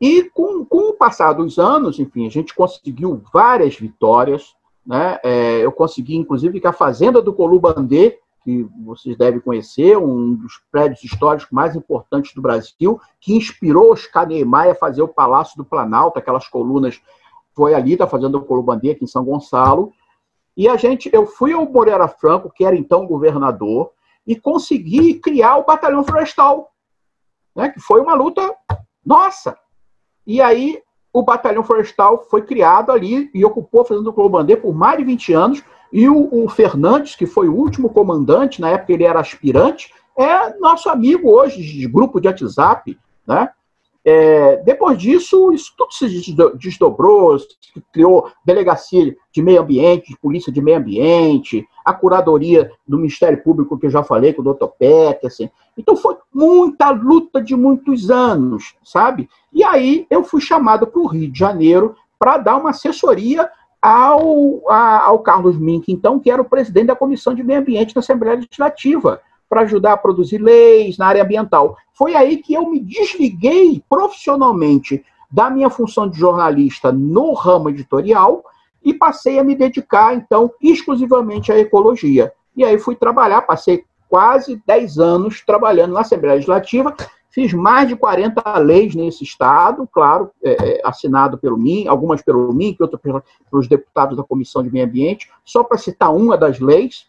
E com, com o passar dos anos, enfim, a gente conseguiu várias vitórias, né? É, eu consegui, inclusive, que a Fazenda do Colubandê, que vocês devem conhecer, um dos prédios históricos mais importantes do Brasil, que inspirou Oscar Niemeyer a fazer o Palácio do Planalto, aquelas colunas, foi ali da Fazenda do Colubandê, aqui em São Gonçalo. E a gente, eu fui ao Moreira Franco, que era então governador, e consegui criar o Batalhão Florestal, né, que foi uma luta nossa. E aí o Batalhão Florestal foi criado ali e ocupou a Fazenda do Colomandê por mais de 20 anos. E o, o, Fernandes, que foi o último comandante, na época ele era aspirante, é nosso amigo hoje de grupo de WhatsApp. Né? É, depois disso, isso tudo se desdobrou, se criou delegacia de meio ambiente, de polícia de meio ambiente, a curadoria do Ministério Público, que eu já falei com o doutor Peterson. Então foi muita luta de muitos anos, sabe? E aí eu fui chamado para o Rio de Janeiro para dar uma assessoria ao, a, ao Carlos Mink, então, que era o presidente da Comissão de Meio Ambiente da Assembleia Legislativa, para ajudar a produzir leis na área ambiental. Foi aí que eu me desliguei profissionalmente da minha função de jornalista no ramo editorial e passei a me dedicar, então, exclusivamente à ecologia. E aí fui trabalhar, passei quase 10 anos trabalhando na Assembleia Legislativa, fiz mais de 40 leis nesse estado, claro, é, é assinado pelo MIN, algumas pelo MIN, outras pelos deputados da Comissão de Meio Ambiente, só para citar uma das leis,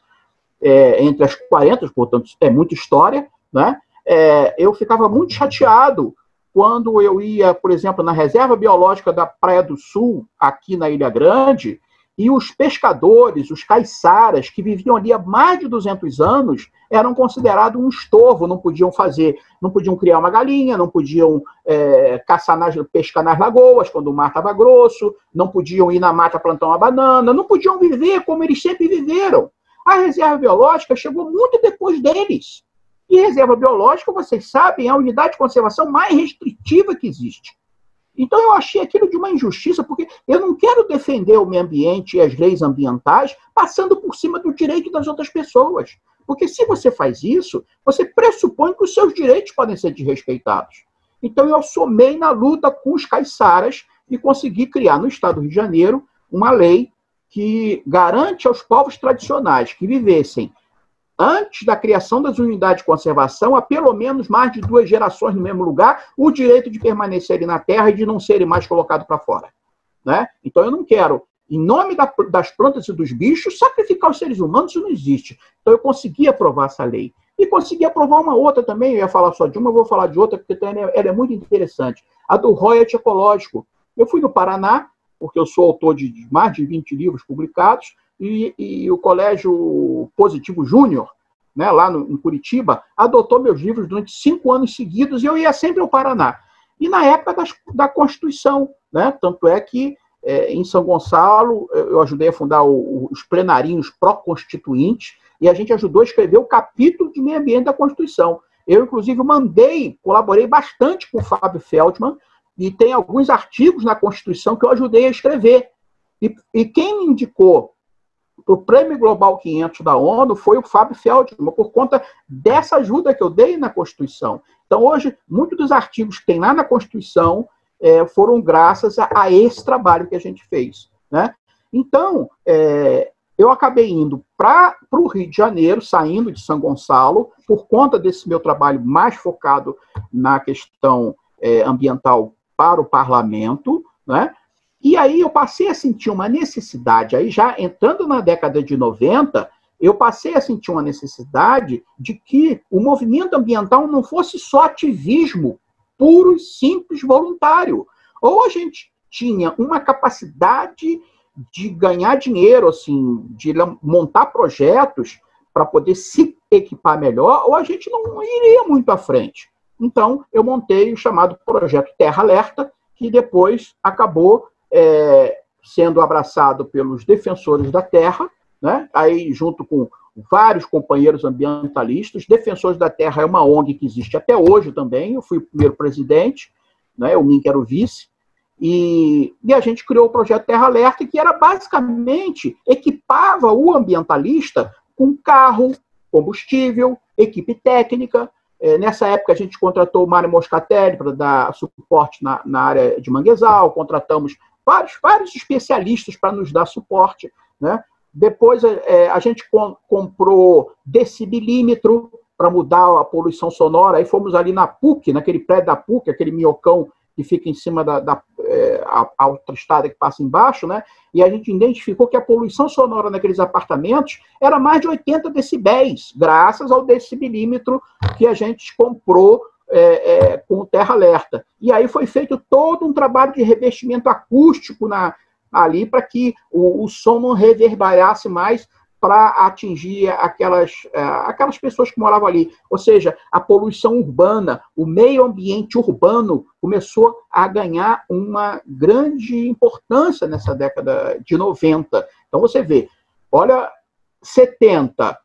é, entre as 40, portanto, é muita história, né? É, eu ficava muito chateado quando eu ia, por exemplo, na reserva biológica da Praia do Sul, aqui na Ilha Grande, E os pescadores, os caiçaras, que viviam ali há mais de 200 anos, eram considerados um estorvo, não podiam fazer, não podiam criar uma galinha, não podiam é, caçar nas, pescar nas lagoas quando o mar estava grosso, não podiam ir na mata plantar uma banana, não podiam viver como eles sempre viveram. A reserva biológica chegou muito depois deles. E reserva biológica, vocês sabem, é a unidade de conservação mais restritiva que existe. Então eu achei aquilo de uma injustiça, porque eu não quero defender o meio ambiente e as leis ambientais passando por cima do direito das outras pessoas. Porque se você faz isso, você pressupõe que os seus direitos podem ser desrespeitados. Então eu somei na luta com os caiçaras e consegui criar no Estado do Rio de Janeiro uma lei que garante aos povos tradicionais que vivessem antes da criação das unidades de conservação, há pelo menos mais de duas gerações no mesmo lugar, o direito de permanecerem na terra e de não serem mais colocados para fora. Né? Então eu não quero, em nome da, das plantas e dos bichos, sacrificar os seres humanos, isso não existe. Então eu consegui aprovar essa lei. E consegui aprovar uma outra também, eu ia falar só de uma, eu vou falar de outra, porque ela é muito interessante. A do royalty ecológico. Eu fui no Paraná, porque eu sou autor de mais de 20 livros publicados, e, e o Colégio Positivo Júnior, né, lá no, em Curitiba, adotou meus livros durante cinco anos seguidos e eu ia sempre ao Paraná. E na época das, da Constituição, né, tanto é que é, em São Gonçalo eu ajudei a fundar o, os plenarinhos pró-constituintes e a gente ajudou a escrever o capítulo de meio ambiente da Constituição. Eu, inclusive, mandei, colaborei bastante com o Fábio Feldman e tem alguns artigos na Constituição que eu ajudei a escrever. E, e quem me indicou o Prêmio Global 500 da ONU foi o Fábio Feldman, por conta dessa ajuda que eu dei na Constituição. Então, hoje, muitos dos artigos que tem lá na Constituição é, foram graças a, a, esse trabalho que a gente fez. Né? Então, é, eu acabei indo para o Rio de Janeiro, saindo de São Gonçalo, por conta desse meu trabalho mais focado na questão é, ambiental para o parlamento, né? E aí eu passei a sentir uma necessidade, aí já entrando na década de 90, eu passei a sentir uma necessidade de que o movimento ambiental não fosse só ativismo puro e simples voluntário. Ou a gente tinha uma capacidade de ganhar dinheiro, assim, de montar projetos para poder se equipar melhor, ou a gente não iria muito à frente. Então, eu montei o chamado Projeto Terra Alerta, que depois acabou é, sendo abraçado pelos defensores da terra, né? aí junto com vários companheiros ambientalistas. Defensores da Terra é uma ONG que existe até hoje também. Eu fui o primeiro presidente, né? o Mink era o vice. E, e, a gente criou o projeto Terra Alerta, que era basicamente equipava o ambientalista com carro, combustível, equipe técnica. É, nessa época a gente contratou o Mário Moscatelli para dar suporte na, na área de manguezal, contratamos vários, vários especialistas para nos dar suporte. Né? Depois é, a gente com, comprou decibilímetro para mudar a poluição sonora. Aí fomos ali na PUC, naquele prédio da PUC, aquele minhocão que fica em cima da, da é, a, a autoestrada que passa embaixo, né? E a gente identificou que a poluição sonora naqueles apartamentos era mais de 80 decibéis, graças ao decibilímetro que a gente comprou é, é, com Terra Alerta. E aí foi feito todo um trabalho de revestimento acústico na, ali para que o, o, som não reverberasse mais para atingir aquelas, é, aquelas pessoas que moravam ali. Ou seja, a poluição urbana, o meio ambiente urbano começou a ganhar uma grande importância nessa década de 90. Então você vê, olha, 70,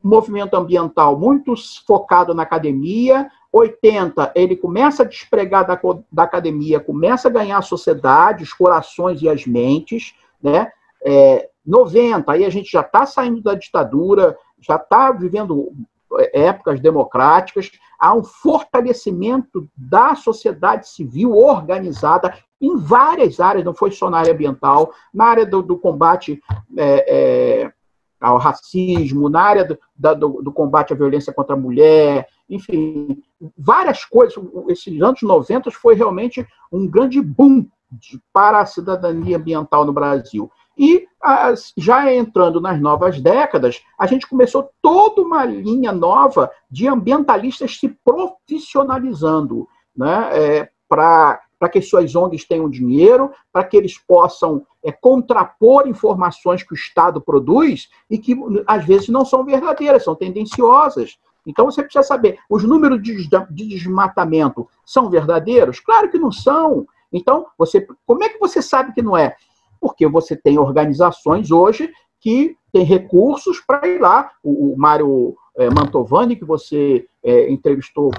movimento ambiental muito focado na academia, 80, ele começa a despregar da, da academia, começa a ganhar a sociedade, os corações e as mentes, né? É, 90, aí a gente já está saindo da ditadura, já está vivendo é, épocas democráticas, há um fortalecimento da sociedade civil organizada em várias áreas, não foi só na área ambiental, na área do, do combate é, é, ao racismo, na área do, do, do, combate à violência contra a mulher, enfim, várias coisas. Esses anos 90 foi realmente um grande boom para a cidadania ambiental no Brasil. E as, já entrando nas novas décadas, a gente começou toda uma linha nova de ambientalistas se profissionalizando, né, é, para que suas ONGs tenham dinheiro, para que eles possam é, contrapor informações que o Estado produz e que às vezes não são verdadeiras, são tendenciosas. Então você precisa saber, os números de desmatamento são verdadeiros? Claro que não são. Então, você, como é que você sabe que não é? Porque você tem organizações hoje que têm recursos para ir lá. O, o Mário é, Mantovani, que você é, entrevistou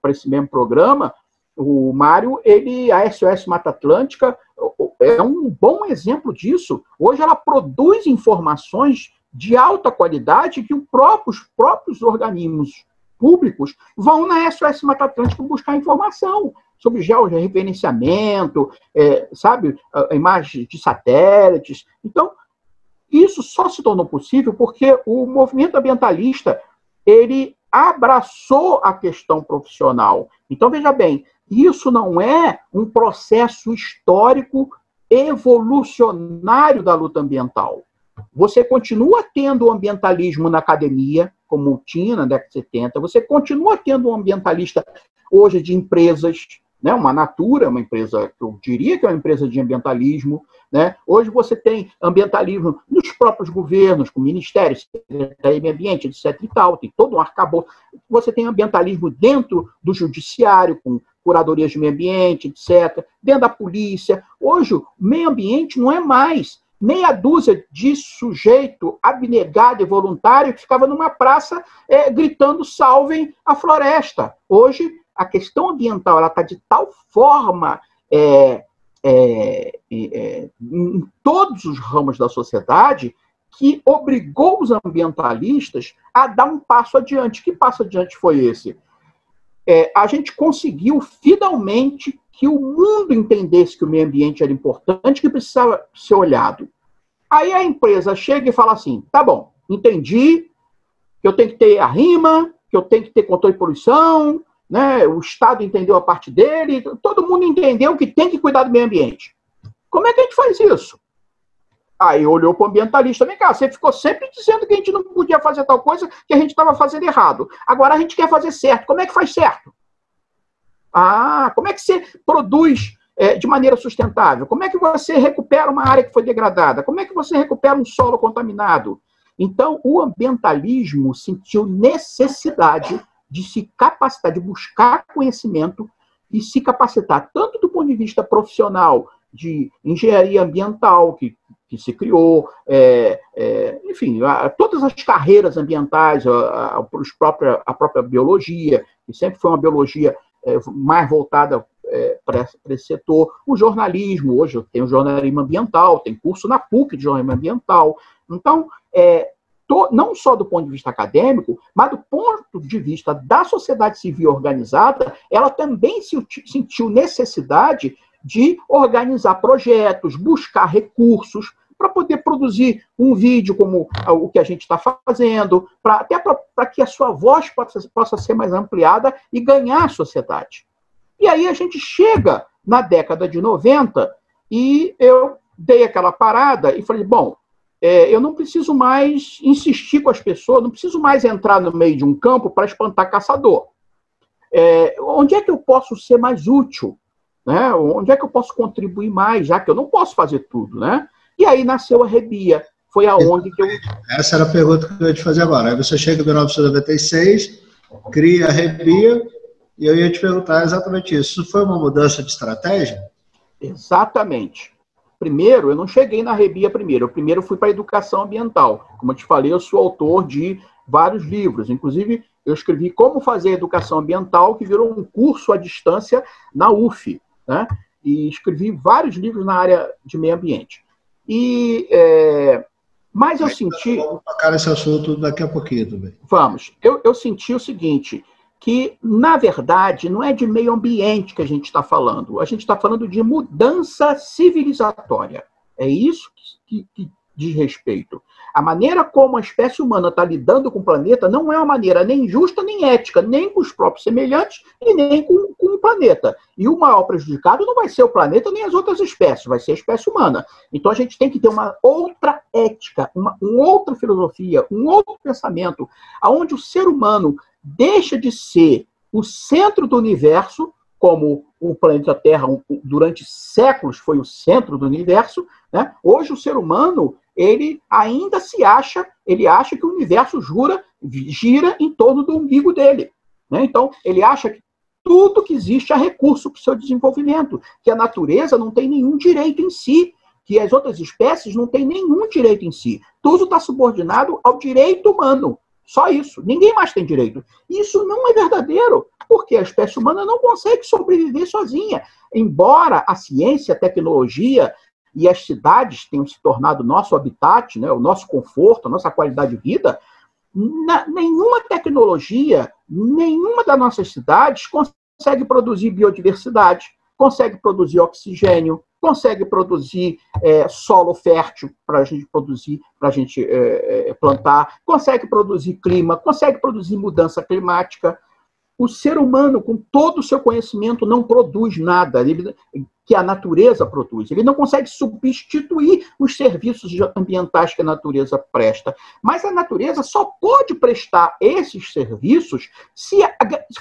para esse mesmo programa, o Mário, ele, a SOS Mata Atlântica é um bom exemplo disso. Hoje ela produz informações de alta qualidade que os próprios, próprios organismos públicos vão na SOS Mata Atlântica buscar informação sobre georreferenciamento, é, sabe, imagens de satélites. Então, isso só se tornou possível porque o movimento ambientalista ele abraçou a questão profissional. Então, veja bem, isso não é um processo histórico evolucionário da luta ambiental. Você continua tendo o ambientalismo na academia, como tinha na década de 70, você continua tendo um ambientalista hoje de empresas, né, uma Natura, uma empresa que eu diria que é uma empresa de ambientalismo. Né? Hoje você tem ambientalismo nos próprios governos, com ministérios, Secretaria Meio Ambiente, etc. e tal, tem todo um arcabouço. Você tem ambientalismo dentro do judiciário, com curadorias de meio ambiente, etc., dentro da polícia. Hoje, o meio ambiente não é mais meia dúzia de sujeito abnegado e voluntário que ficava numa praça é, gritando salvem a floresta. Hoje, a questão ambiental está de tal forma é, é, é, em todos os ramos da sociedade que obrigou os ambientalistas a dar um passo adiante. Que passo adiante foi esse? É, a gente conseguiu finalmente que o mundo entendesse que o meio ambiente era importante, que precisava ser olhado. Aí a empresa chega e fala assim: tá bom, entendi que eu tenho que ter a rima, que eu tenho que ter controle de poluição, né? o Estado entendeu a parte dele, todo mundo entendeu que tem que cuidar do meio ambiente. Como é que a gente faz isso? Aí olhou para o ambientalista, vem cá, você ficou sempre dizendo que a gente não podia fazer tal coisa, que a gente estava fazendo errado. Agora a gente quer fazer certo. Como é que faz certo? Ah, como é que você produz é, de maneira sustentável? Como é que você recupera uma área que foi degradada? Como é que você recupera um solo contaminado? Então, o ambientalismo sentiu necessidade de se capacitar, de buscar conhecimento e se capacitar, tanto do ponto de vista profissional, de engenharia ambiental, que, que se criou, é, é, enfim, a, todas as carreiras ambientais, a, a, a, própria, a própria biologia, que sempre foi uma biologia é, mais voltada é, para esse setor, o jornalismo, hoje tem o jornalismo ambiental, tem curso na PUC de jornalismo ambiental. Então, é, não só do ponto de vista acadêmico, mas do ponto de vista da sociedade civil organizada, ela também se, sentiu necessidade de organizar projetos, buscar recursos para poder produzir um vídeo como o que a gente está fazendo, pra, até para que a sua voz possa, possa ser mais ampliada e ganhar a sociedade. E aí a gente chega na década de 90 e eu dei aquela parada e falei, bom, é, eu não preciso mais insistir com as pessoas, não preciso mais entrar no meio de um campo para espantar caçador. É, onde é que eu posso ser mais útil? Né? Onde é que eu posso contribuir mais, já que eu não posso fazer tudo, né? E aí nasceu a Rebia. Foi aonde que eu. Essa era a pergunta que eu ia te fazer agora. Aí você chega em 1996, cria a Rebia, e eu ia te perguntar exatamente isso. Isso foi uma mudança de estratégia? Exatamente. Primeiro, eu não cheguei na Rebia primeiro. Eu primeiro fui para a educação ambiental. Como eu te falei, eu sou autor de vários livros. Inclusive, eu escrevi Como Fazer Educação Ambiental, que virou um curso à distância na UF né? E escrevi vários livros na área de meio ambiente. E, é, mas eu Aí, senti. Vamos tocar nesse assunto daqui a pouquinho também. Vamos. Eu, eu senti o seguinte: que, na verdade, não é de meio ambiente que a gente está falando. A gente está falando de mudança civilizatória. É isso que, que, que diz respeito. A maneira como a espécie humana está lidando com o planeta não é uma maneira nem justa, nem ética, nem com os próprios semelhantes e nem com, com o planeta. E o maior prejudicado não vai ser o planeta nem as outras espécies, vai ser a espécie humana. Então a gente tem que ter uma outra ética, uma, uma outra filosofia, um outro pensamento, aonde o ser humano deixa de ser o centro do universo como o planeta Terra durante séculos foi o centro do universo, né? hoje o ser humano ele ainda se acha, ele acha que o universo jura, gira em torno do umbigo dele. Né? Então, ele acha que tudo que existe é recurso para o seu desenvolvimento, que a natureza não tem nenhum direito em si, que as outras espécies não têm nenhum direito em si. Tudo está subordinado ao direito humano. Só isso. Ninguém mais tem direito. Isso não é verdadeiro, porque a espécie humana não consegue sobreviver sozinha. Embora a ciência, a tecnologia e as cidades tenham se tornado nosso habitat, né, o nosso conforto, a nossa qualidade de vida, na, nenhuma tecnologia, nenhuma das nossas cidades consegue produzir biodiversidade, consegue produzir oxigênio, consegue produzir é, solo fértil para a gente produzir, para a gente é, é, plantar, consegue produzir clima, consegue produzir mudança climática. O ser humano, com todo o seu conhecimento, não produz nada ele, que a natureza produz. Ele não consegue substituir os serviços ambientais que a natureza presta. Mas a natureza só pode prestar esses serviços se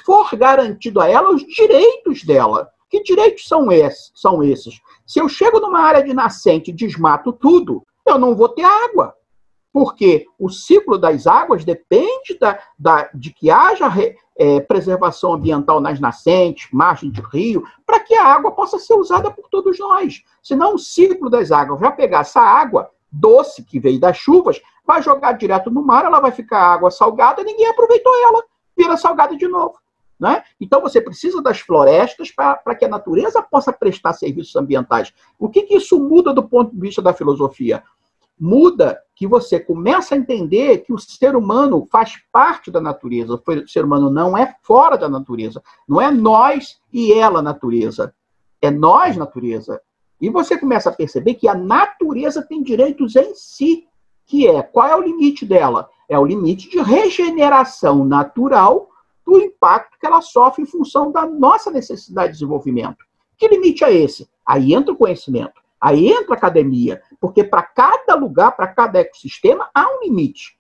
for garantido a ela os direitos dela. Que direitos são esses? São esses? Se eu chego numa área de nascente e desmato tudo, eu não vou ter água. Porque o ciclo das águas depende da, da de que haja re, é, preservação ambiental nas nascentes, margem de rio, para que a água possa ser usada por todos nós. Senão o ciclo das águas vai pegar essa água doce que veio das chuvas, vai jogar direto no mar, ela vai ficar água salgada, ninguém aproveitou ela, vira salgada de novo. Né? Então você precisa das florestas para que a natureza possa prestar serviços ambientais. O que, que isso muda do ponto de vista da filosofia? Muda que você começa a entender que o ser humano faz parte da natureza. O ser humano não é fora da natureza. Não é nós e ela natureza. É nós natureza. E você começa a perceber que a natureza tem direitos em si, que é qual é o limite dela? É o limite de regeneração natural do impacto que ela sofre em função da nossa necessidade de desenvolvimento. Que limite é esse? Aí entra o conhecimento, aí entra a academia, porque para cada lugar, para cada ecossistema, há um limite.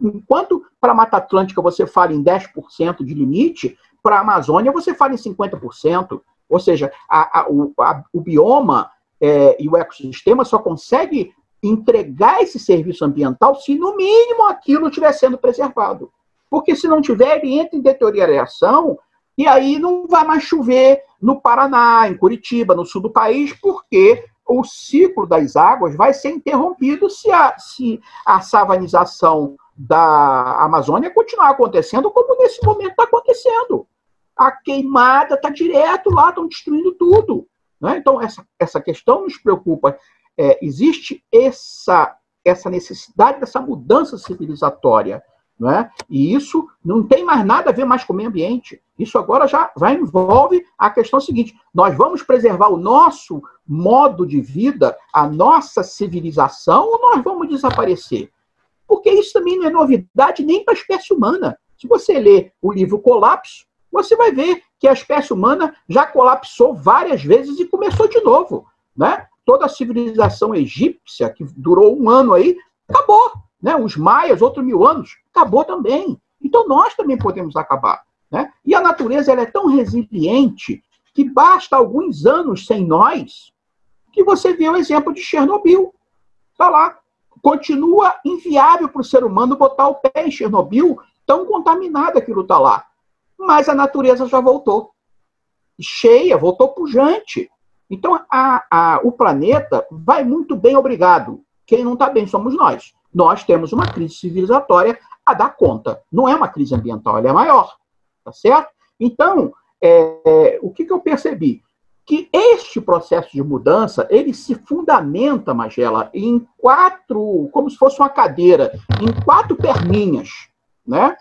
Enquanto para a Mata Atlântica você fala em 10% de limite, para a Amazônia você fala em 50%. Ou seja, a, a, o, a, o, bioma é, e o ecossistema só consegue entregar esse serviço ambiental se, no mínimo, aquilo estiver sendo preservado. Porque se não tiver, ele entra em deterioração e aí não vai mais chover no Paraná, em Curitiba, no sul do país, porque o ciclo das águas vai ser interrompido se a, se a savanização da Amazônia continuar acontecendo como nesse momento está acontecendo. A queimada está direto lá, estão destruindo tudo. Né? Então, essa, essa questão nos preocupa. É, existe essa, essa necessidade dessa mudança civilizatória não é? E isso não tem mais nada a ver mais com o meio ambiente. Isso agora já, já envolve a questão seguinte: nós vamos preservar o nosso modo de vida, a nossa civilização, ou nós vamos desaparecer? Porque isso também não é novidade nem para a espécie humana. Se você ler o livro Colapso, você vai ver que a espécie humana já colapsou várias vezes e começou de novo. Né? Toda a civilização egípcia, que durou um ano aí, acabou né? Os maias, outros mil anos, acabou também. Então nós também podemos acabar. E a natureza ela é tão resiliente que basta alguns anos sem nós que você vê o exemplo de Chernobyl. Está lá. Continua inviável para o ser humano botar o pé em Chernobyl, tão contaminado aquilo está lá. Mas a natureza já voltou. Cheia, voltou pujante. Então, a, a, o planeta vai muito bem, obrigado. Quem não está bem somos nós nós temos uma crise civilizatória a dar conta. Não é uma crise ambiental, ela é maior. Tá certo? Então, é, o que, que eu percebi? Que este processo de mudança, ele se fundamenta, Magela, em quatro, como se fosse uma cadeira, em quatro perninhas, né?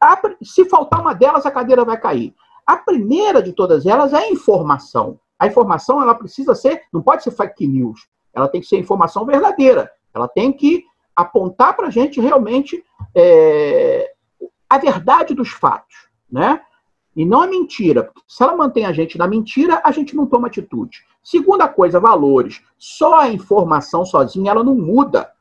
A, se faltar uma delas, a cadeira vai cair. A primeira de todas elas é a informação. A informação, ela precisa ser, não pode ser fake news, ela tem que ser informação verdadeira. Ela tem que apontar para a gente realmente é, a verdade dos fatos, né? E não a mentira. Se ela mantém a gente na mentira, a gente não toma atitude. Segunda coisa, valores. Só a informação sozinha ela não muda,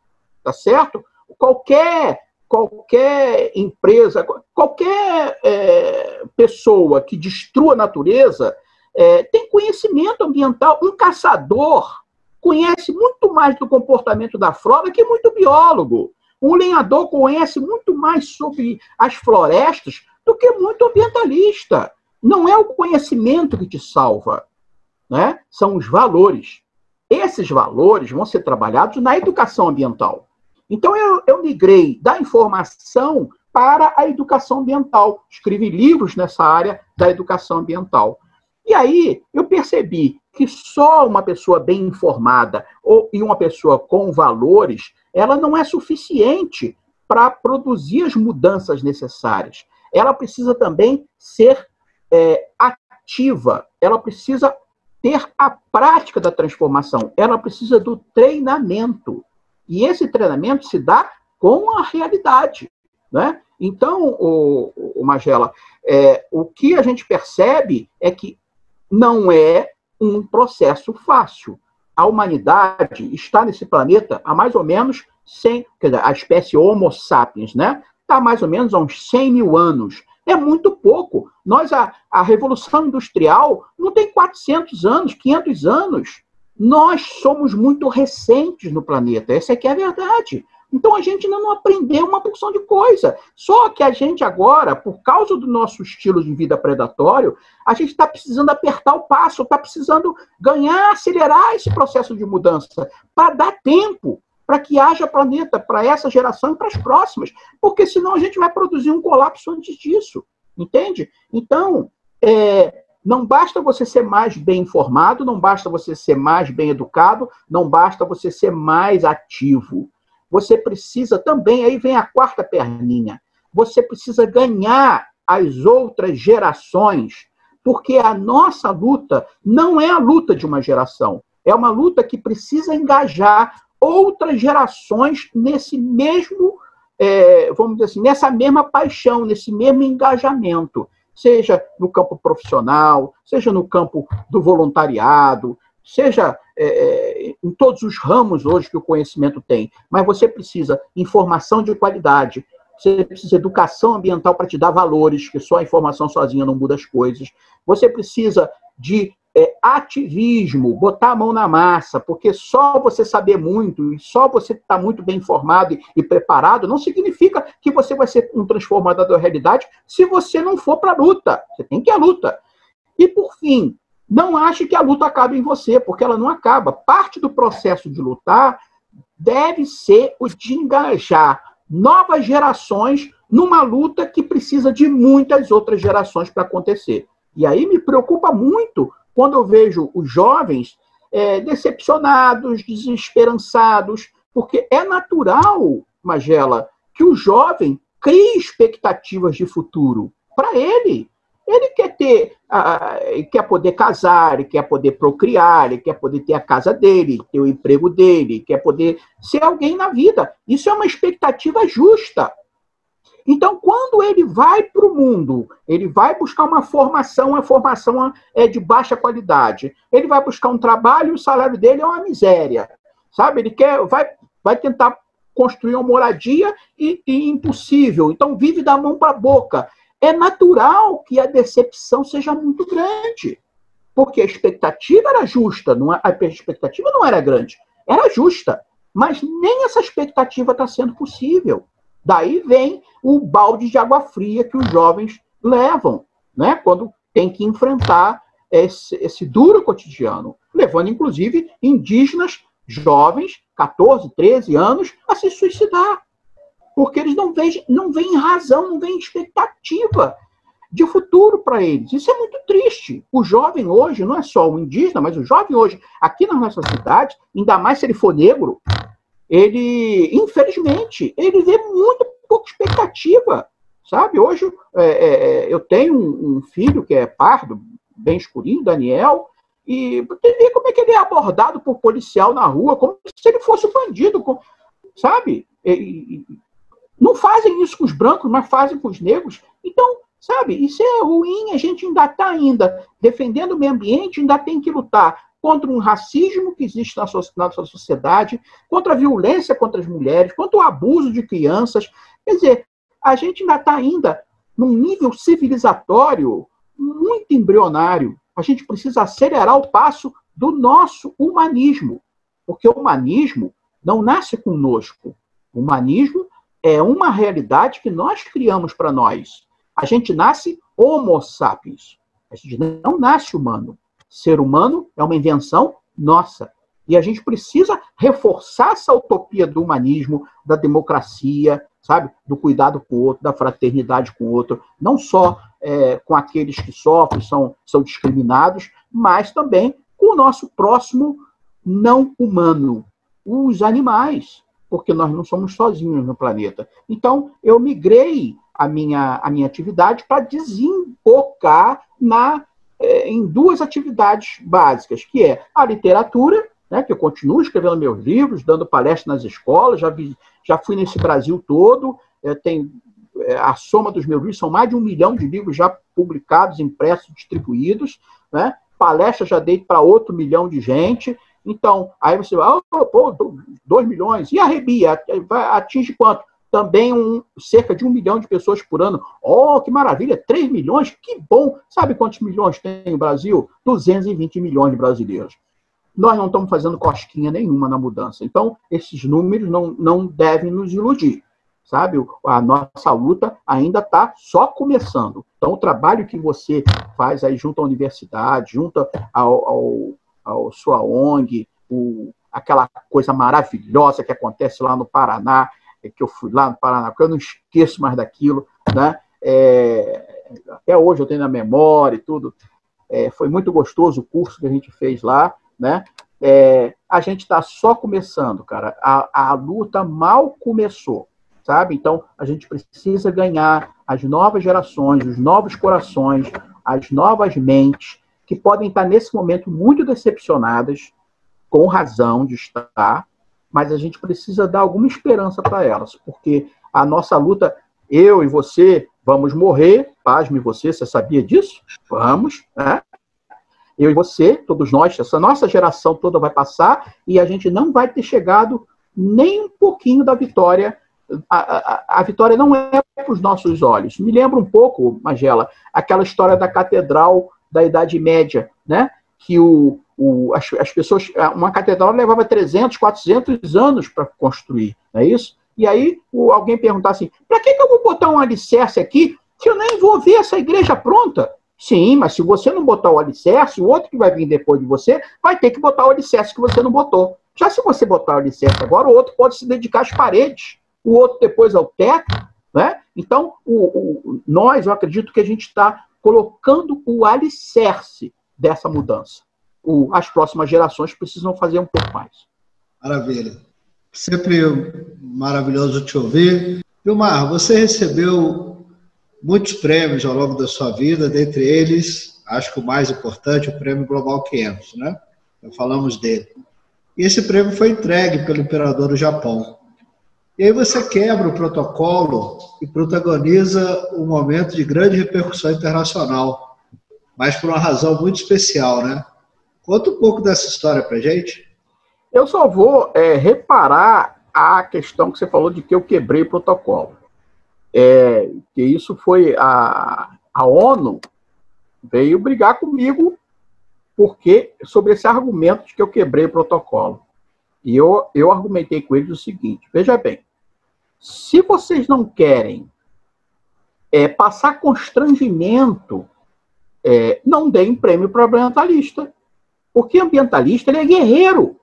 tá certo? Qualquer qualquer empresa, qualquer é, pessoa que destrua a natureza, é, tem conhecimento ambiental. Um caçador conhece muito mais do comportamento da flora que muito biólogo. Um lenhador conhece muito mais sobre as florestas do que muito ambientalista. Não é o conhecimento que te salva, né? são os valores. Esses valores vão ser trabalhados na educação ambiental. Então, eu, eu migrei da informação para a educação ambiental. Escrevi livros nessa área da educação ambiental. E aí eu percebi que só uma pessoa bem informada ou, e uma pessoa com valores, ela não é suficiente para produzir as mudanças necessárias. Ela precisa também ser é, ativa, ela precisa ter a prática da transformação, ela precisa do treinamento. E esse treinamento se dá com a realidade. Né? Então, o, o Magela, é, o que a gente percebe é que não é um processo fácil. A humanidade está nesse planeta há mais ou menos 100, quer dizer, a espécie Homo sapiens, né? Está mais ou menos há uns 100 mil anos. É muito pouco. Nós, a, a Revolução Industrial não tem 400 anos, 500 anos. Nós somos muito recentes no planeta. Essa é que é a verdade. Então a gente ainda não aprendeu uma porção de coisa. Só que a gente agora, por causa do nosso estilo de vida predatório, a gente está precisando apertar o passo, está precisando ganhar, acelerar esse processo de mudança, para dar tempo para que haja planeta para essa geração e para as próximas. Porque senão a gente vai produzir um colapso antes disso. Entende? Então, é, não basta você ser mais bem informado, não basta você ser mais bem educado, não basta você ser mais ativo você precisa também, aí vem a quarta perninha, você precisa ganhar as outras gerações, porque a nossa luta não é a luta de uma geração, é uma luta que precisa engajar outras gerações nesse mesmo, é, vamos dizer assim, nessa mesma paixão, nesse mesmo engajamento, seja no campo profissional, seja no campo do voluntariado, seja é, é, em todos os ramos hoje que o conhecimento tem, mas você precisa informação de qualidade, você precisa educação ambiental para te dar valores, que só a informação sozinha não muda as coisas. Você precisa de é, ativismo, botar a mão na massa, porque só você saber muito e só você estar tá muito bem informado e, e, preparado não significa que você vai ser um transformador da realidade se você não for para a luta. Você tem que ir à luta. E, por fim, não ache que a luta acaba em você, porque ela não acaba. Parte do processo de lutar deve ser o de engajar novas gerações numa luta que precisa de muitas outras gerações para acontecer. E aí me preocupa muito quando eu vejo os jovens é, decepcionados, desesperançados, porque é natural, Magela, que o jovem crie expectativas de futuro para ele. Ele quer ter, ele quer poder casar, quer poder procriar, quer poder ter a casa dele, ter o emprego dele, quer poder ser alguém na vida. Isso é uma expectativa justa. Então, quando ele vai para o mundo, ele vai buscar uma formação, uma formação é de baixa qualidade. Ele vai buscar um trabalho, o salário dele é uma miséria, sabe? Ele quer, vai, vai tentar construir uma moradia e, e impossível. Então, vive da mão para a boca é natural que a decepção seja muito grande. Porque a expectativa era justa, não, é, a expectativa não era grande, era justa. Mas nem essa expectativa está sendo possível. Daí vem o balde de água fria que os jovens levam, né? quando tem que enfrentar esse, esse duro cotidiano, levando inclusive indígenas jovens, 14, 13 anos, a se suicidar porque eles não veem, não veem razão, não veem expectativa de futuro para eles. Isso é muito triste. O jovem hoje, não é só o indígena, mas o jovem hoje, aqui na nossa cidade, ainda mais se ele for negro, ele, infelizmente, ele vê muito pouca expectativa, sabe? Hoje é, é, é eu tenho um, um, filho que é pardo, bem escurinho, Daniel, e você vê como é que ele é abordado por policial na rua, como se ele fosse um bandido, sabe? E, não fazem isso com os brancos, mas fazem com os negros. Então, sabe, isso é ruim, a gente ainda está ainda defendendo o meio ambiente, ainda tem que lutar contra um racismo que existe na nossa sociedade, contra a violência contra as mulheres, contra o abuso de crianças. Quer dizer, a gente ainda está ainda num nível civilizatório muito embrionário. a gente precisa acelerar o passo do nosso humanismo, porque o humanismo não nasce conosco. O humanismo é uma realidade que nós criamos para nós. A gente nasce homo sapiens. A gente não nasce humano. Ser humano é uma invenção nossa. E a gente precisa reforçar essa utopia do humanismo, da democracia, sabe? Do cuidado com o outro, da fraternidade com o outro. Não só é, com aqueles que sofrem, são, são discriminados, mas também com o nosso próximo não humano, os animais, porque nós não somos sozinhos no planeta. Então, eu migrei a minha, a minha atividade para desembocar na, é, em duas atividades básicas, que é a literatura, né, que eu continuo escrevendo meus livros, dando palestras nas escolas, já, vi, já fui nesse Brasil todo, é, tem é, a soma dos meus livros são mais de um milhão de livros já publicados, impressos, distribuídos, né? Já dei para outro milhão de gente. Então, aí você vai, oh, pô, dois milhões. E a Rebia atinge quanto? Também um, cerca de um milhão de pessoas por ano. Oh, que maravilha! Três milhões? Que bom! Sabe quantos milhões tem o Brasil? 220 milhões de brasileiros. Nós não estamos fazendo cosquinha nenhuma na mudança. Então, esses números não, não devem nos iludir sabe? A nossa luta ainda está só começando. Então, o trabalho que você faz aí junto à universidade, junto ao, ao, ao sua ONG, o, aquela coisa maravilhosa que acontece lá no Paraná, que eu fui lá no Paraná, porque eu não esqueço mais daquilo, né? É, até hoje eu tenho na memória e tudo. É, foi muito gostoso o curso que a gente fez lá, né? É, a gente está só começando, cara. A, a luta mal começou sabe? Então, a gente precisa ganhar as novas gerações, os novos corações, as novas mentes, que podem estar nesse momento muito decepcionadas, com razão de estar, mas a gente precisa dar alguma esperança para elas, porque a nossa luta, eu e você, vamos morrer, pasme você, você sabia disso? Vamos, né? Eu e você, todos nós, essa nossa geração toda vai passar e a gente não vai ter chegado nem um pouquinho da vitória a, a, a, vitória não é para os nossos olhos. Me lembra um pouco, Magela, aquela história da catedral da Idade Média, né? Que o, o, as, as pessoas. Uma catedral levava 300, 400 anos para construir, não é isso? E aí o, alguém perguntar assim: para que, que eu vou botar um alicerce aqui se eu nem vou ver essa igreja pronta? Sim, mas se você não botar o alicerce, o outro que vai vir depois de você vai ter que botar o alicerce que você não botou. Já se você botar o alicerce agora, o outro pode se dedicar às paredes o outro depois ao teto. Né? Então, o, o, nós, eu acredito que a gente está colocando o alicerce dessa mudança. O, as próximas gerações precisam fazer um pouco mais. Maravilha. Sempre maravilhoso te ouvir. Vilmar, você recebeu muitos prêmios ao longo da sua vida, dentre eles, acho que o mais importante, o Prêmio Global 500, né? Já falamos dele. E esse prêmio foi entregue pelo imperador do Japão. E aí você quebra o protocolo e protagoniza um momento de grande repercussão internacional, mas por uma razão muito especial, né? Conta um pouco dessa história para gente. Eu só vou é, reparar a questão que você falou de que eu quebrei o protocolo. É, que isso foi a, a ONU veio brigar comigo porque sobre esse argumento de que eu quebrei o protocolo. E eu, eu argumentei com eles o seguinte: veja bem, se vocês não querem é, passar constrangimento, é, não deem prêmio para o ambientalista. Porque ambientalista ele é guerreiro.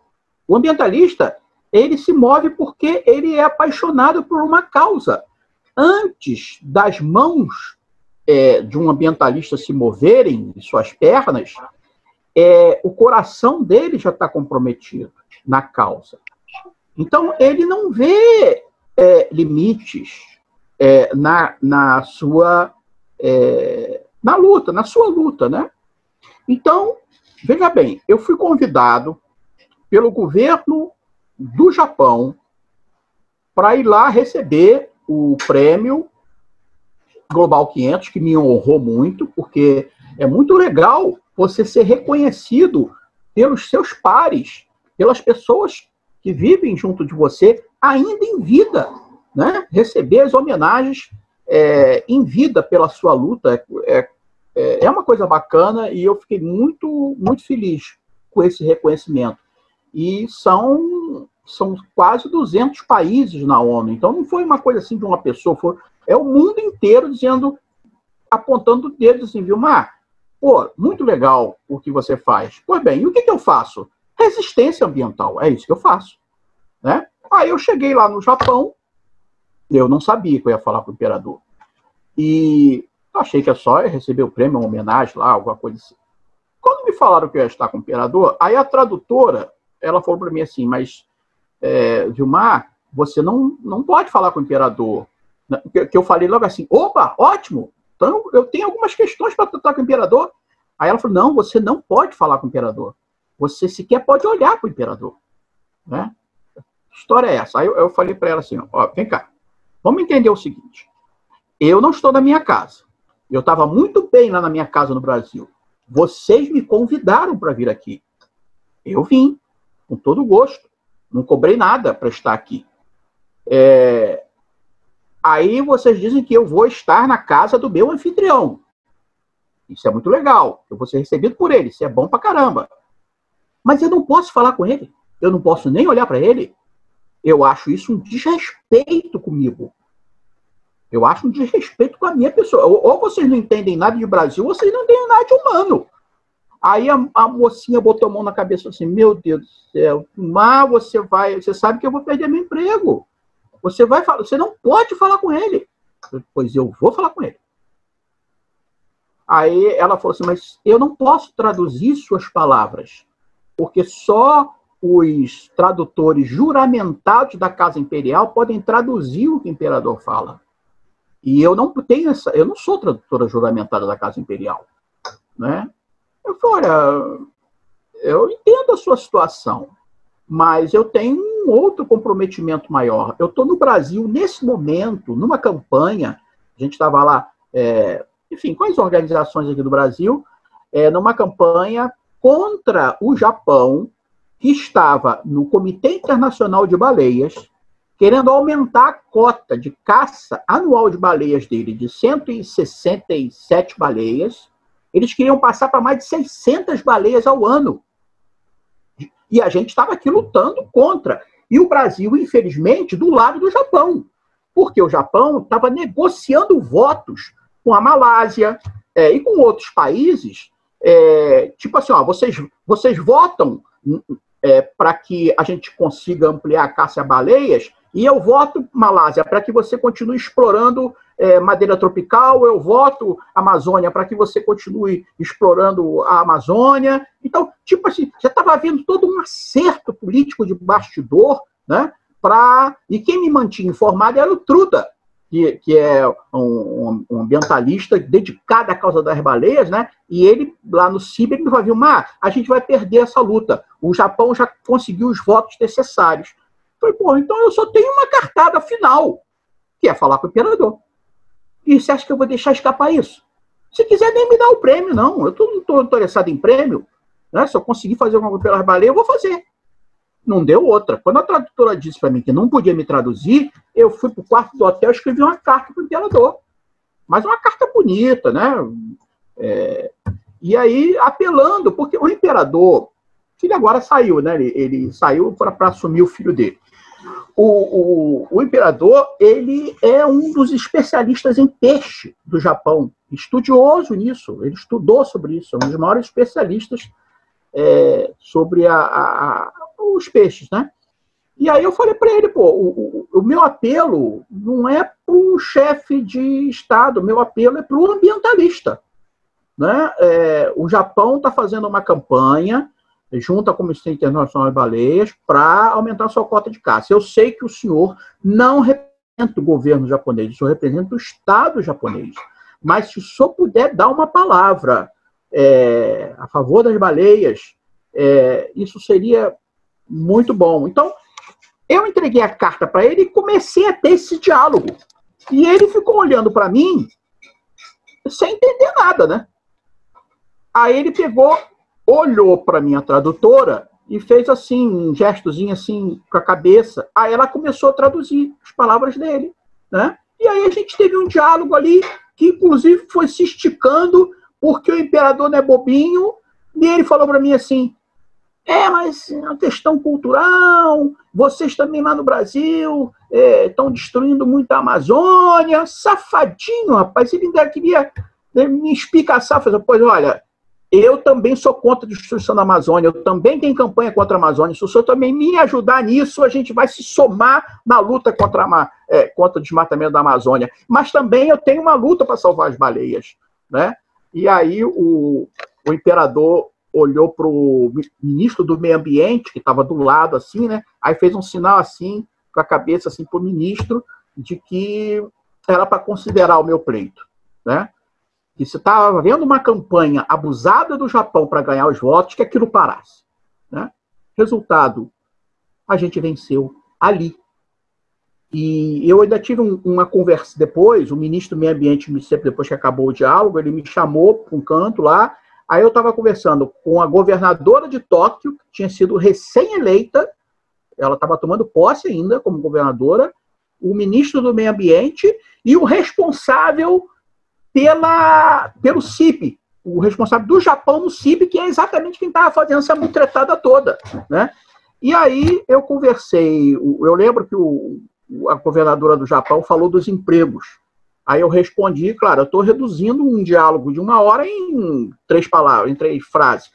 O ambientalista ele se move porque ele é apaixonado por uma causa. Antes das mãos é, de um ambientalista se moverem, suas pernas, é, o coração dele já está comprometido na causa. Então, ele não vê é, limites é, na, na sua é, na luta, na sua luta, né? Então, veja bem, eu fui convidado pelo governo do Japão para ir lá receber o prêmio Global 500, que me honrou muito, porque é muito legal você ser reconhecido pelos seus pares, pelas pessoas que vivem junto de você ainda em vida, né? receber as homenagens é, em vida pela sua luta. É, é, é, é uma coisa bacana e eu fiquei muito, muito feliz com esse reconhecimento. E são, são quase 200 países na ONU. Então não foi uma coisa assim de uma pessoa, foi, é o mundo inteiro dizendo, apontando o dedo assim, Vilmar, pô, muito legal o que você faz. Pois bem, e o que, que eu faço? Resistência ambiental, é isso que eu faço. Né? Aí eu cheguei lá no Japão, eu não sabia que eu ia falar com o imperador. E achei que é só receber o prêmio, uma homenagem lá, alguma coisa assim. Quando me falaram que eu ia estar com o imperador, aí a tradutora, ela falou para mim assim, mas, é, Vilmar, você não, não pode falar com o imperador. Né? Que, eu falei logo assim, opa, ótimo, então eu tenho algumas questões para tratar com o imperador. Aí ela falou, não, você não pode falar com o imperador. Você sequer pode olhar para o imperador. Né? história é essa? Aí eu, eu falei para ela assim, ó, vem cá, vamos entender o seguinte. Eu não estou na minha casa. Eu estava muito bem lá na minha casa no Brasil. Vocês me convidaram para vir aqui. Eu vim, com todo gosto. Não cobrei nada para estar aqui. É... Aí vocês dizem que eu vou estar na casa do meu anfitrião. Isso é muito legal. Eu vou ser recebido por ele. Isso é bom pra caramba. Mas eu não posso falar com ele. Eu não posso nem olhar para ele. Eu acho isso um desrespeito comigo. Eu acho um desrespeito com a minha pessoa. Ou, vocês não entendem nada de Brasil, ou vocês não entendem nada de humano. Aí a, a, mocinha botou a mão na cabeça assim: Meu Deus do céu, mas você vai, você sabe que eu vou perder meu emprego. Você vai falar, você não pode falar com ele. Pois eu vou falar com ele. Aí ela falou assim: Mas eu não posso traduzir suas palavras, porque só os tradutores juramentados da Casa Imperial podem traduzir o que o imperador fala. E eu não tenho essa, eu não sou tradutora juramentada da Casa Imperial, né? Eu olha, eu entendo a sua situação, mas eu tenho um outro comprometimento maior. Eu estou no Brasil nesse momento, numa campanha, a gente estava lá, é, enfim, com as organizações aqui do Brasil, é, numa campanha contra o Japão que estava no Comitê Internacional de Baleias, querendo aumentar a cota de caça anual de baleias dele de 167 baleias. Eles queriam passar para mais de 600 baleias ao ano. E a gente estava aqui lutando contra. E o Brasil, infelizmente, do lado do Japão. Porque o Japão estava negociando votos com a Malásia é, e com outros países. É, tipo assim, ó, vocês, vocês votam é, para que a gente consiga ampliar a caça a baleias, e eu voto, Malásia, para que você continue explorando é, madeira tropical, eu voto, Amazônia, para que você continue explorando a Amazônia. Então, tipo assim, já estava havendo todo um acerto político de bastidor, né? Pra... E quem me mantinha informado era o Truda, que, que é um, um, ambientalista dedicado à causa das baleias, né? E ele, lá no CIB, ele falou, Vilmar, a gente vai perder essa luta. O Japão já conseguiu os votos necessários. Falei, pô, então eu só tenho uma cartada final, que é falar com o imperador. E você acha que eu vou deixar escapar isso? Se quiser, nem me dá o prêmio, não. Eu não estou interessado em prêmio. Né? Se eu conseguir fazer alguma coisa pelas baleias, eu vou fazer não deu outra. Quando a tradutora disse para mim que não podia me traduzir, eu fui para o quarto do hotel e escrevi uma carta para o imperador. Mas uma carta bonita, né? É, e aí, apelando, porque o imperador, ele agora saiu, né? Ele, ele saiu para assumir o filho dele. O, o, o, imperador, ele é um dos especialistas em peixe do Japão, estudioso nisso, ele estudou sobre isso, é um dos maiores especialistas é, sobre a, a, os peixes, né? E aí eu falei para ele, pô, o, o, o, meu apelo não é para o chefe de Estado, o meu apelo é para o ambientalista. Né? É, o Japão está fazendo uma campanha junto à Comissão Internacional de Baleias para aumentar sua cota de caça. Eu sei que o senhor não representa o governo japonês, o senhor representa o Estado japonês. Mas se o senhor puder dar uma palavra é, a favor das baleias, é, isso seria muito bom. Então, eu entreguei a carta para ele e comecei a ter esse diálogo. E ele ficou olhando para mim sem entender nada, né? Aí ele pegou, olhou para minha tradutora e fez assim, um gestozinho assim com a cabeça. Aí ela começou a traduzir as palavras dele, né? E aí a gente teve um diálogo ali que inclusive foi se esticando porque o imperador não é bobinho, e ele falou para mim assim: é, mas é uma questão cultural, vocês também lá no Brasil estão é, destruindo muito a Amazônia. Safadinho, rapaz, ele ainda queria né, me espicaçar, fazer, pois olha, eu também sou contra a destruição da Amazônia, eu também tenho campanha contra a Amazônia. Se o senhor também me ajudar nisso, a gente vai se somar na luta contra, a, é, contra o desmatamento da Amazônia. Mas também eu tenho uma luta para salvar as baleias. Né? E aí o, o imperador olhou para o ministro do meio ambiente, que estava do lado, assim, né? Aí fez um sinal assim, com a cabeça assim para o ministro, de que era para considerar o meu pleito, né? Que se estava havendo uma campanha abusada do Japão para ganhar os votos, que aquilo parasse. Né? Resultado, a gente venceu ali. E eu ainda tive um, uma conversa depois, o ministro do Meio Ambiente, depois que acabou o diálogo, ele me chamou para um canto lá Aí eu estava conversando com a governadora de Tóquio, que tinha sido recém-eleita, ela estava tomando posse ainda como governadora, o ministro do Meio Ambiente e o responsável pela, pelo CIP, o responsável do Japão no CIP, que é exatamente quem estava fazendo essa mutretada toda. Né? E aí eu conversei, eu lembro que o, a governadora do Japão falou dos empregos. Aí eu respondi, claro, eu estou reduzindo um diálogo de uma hora em três palavras, em três frases.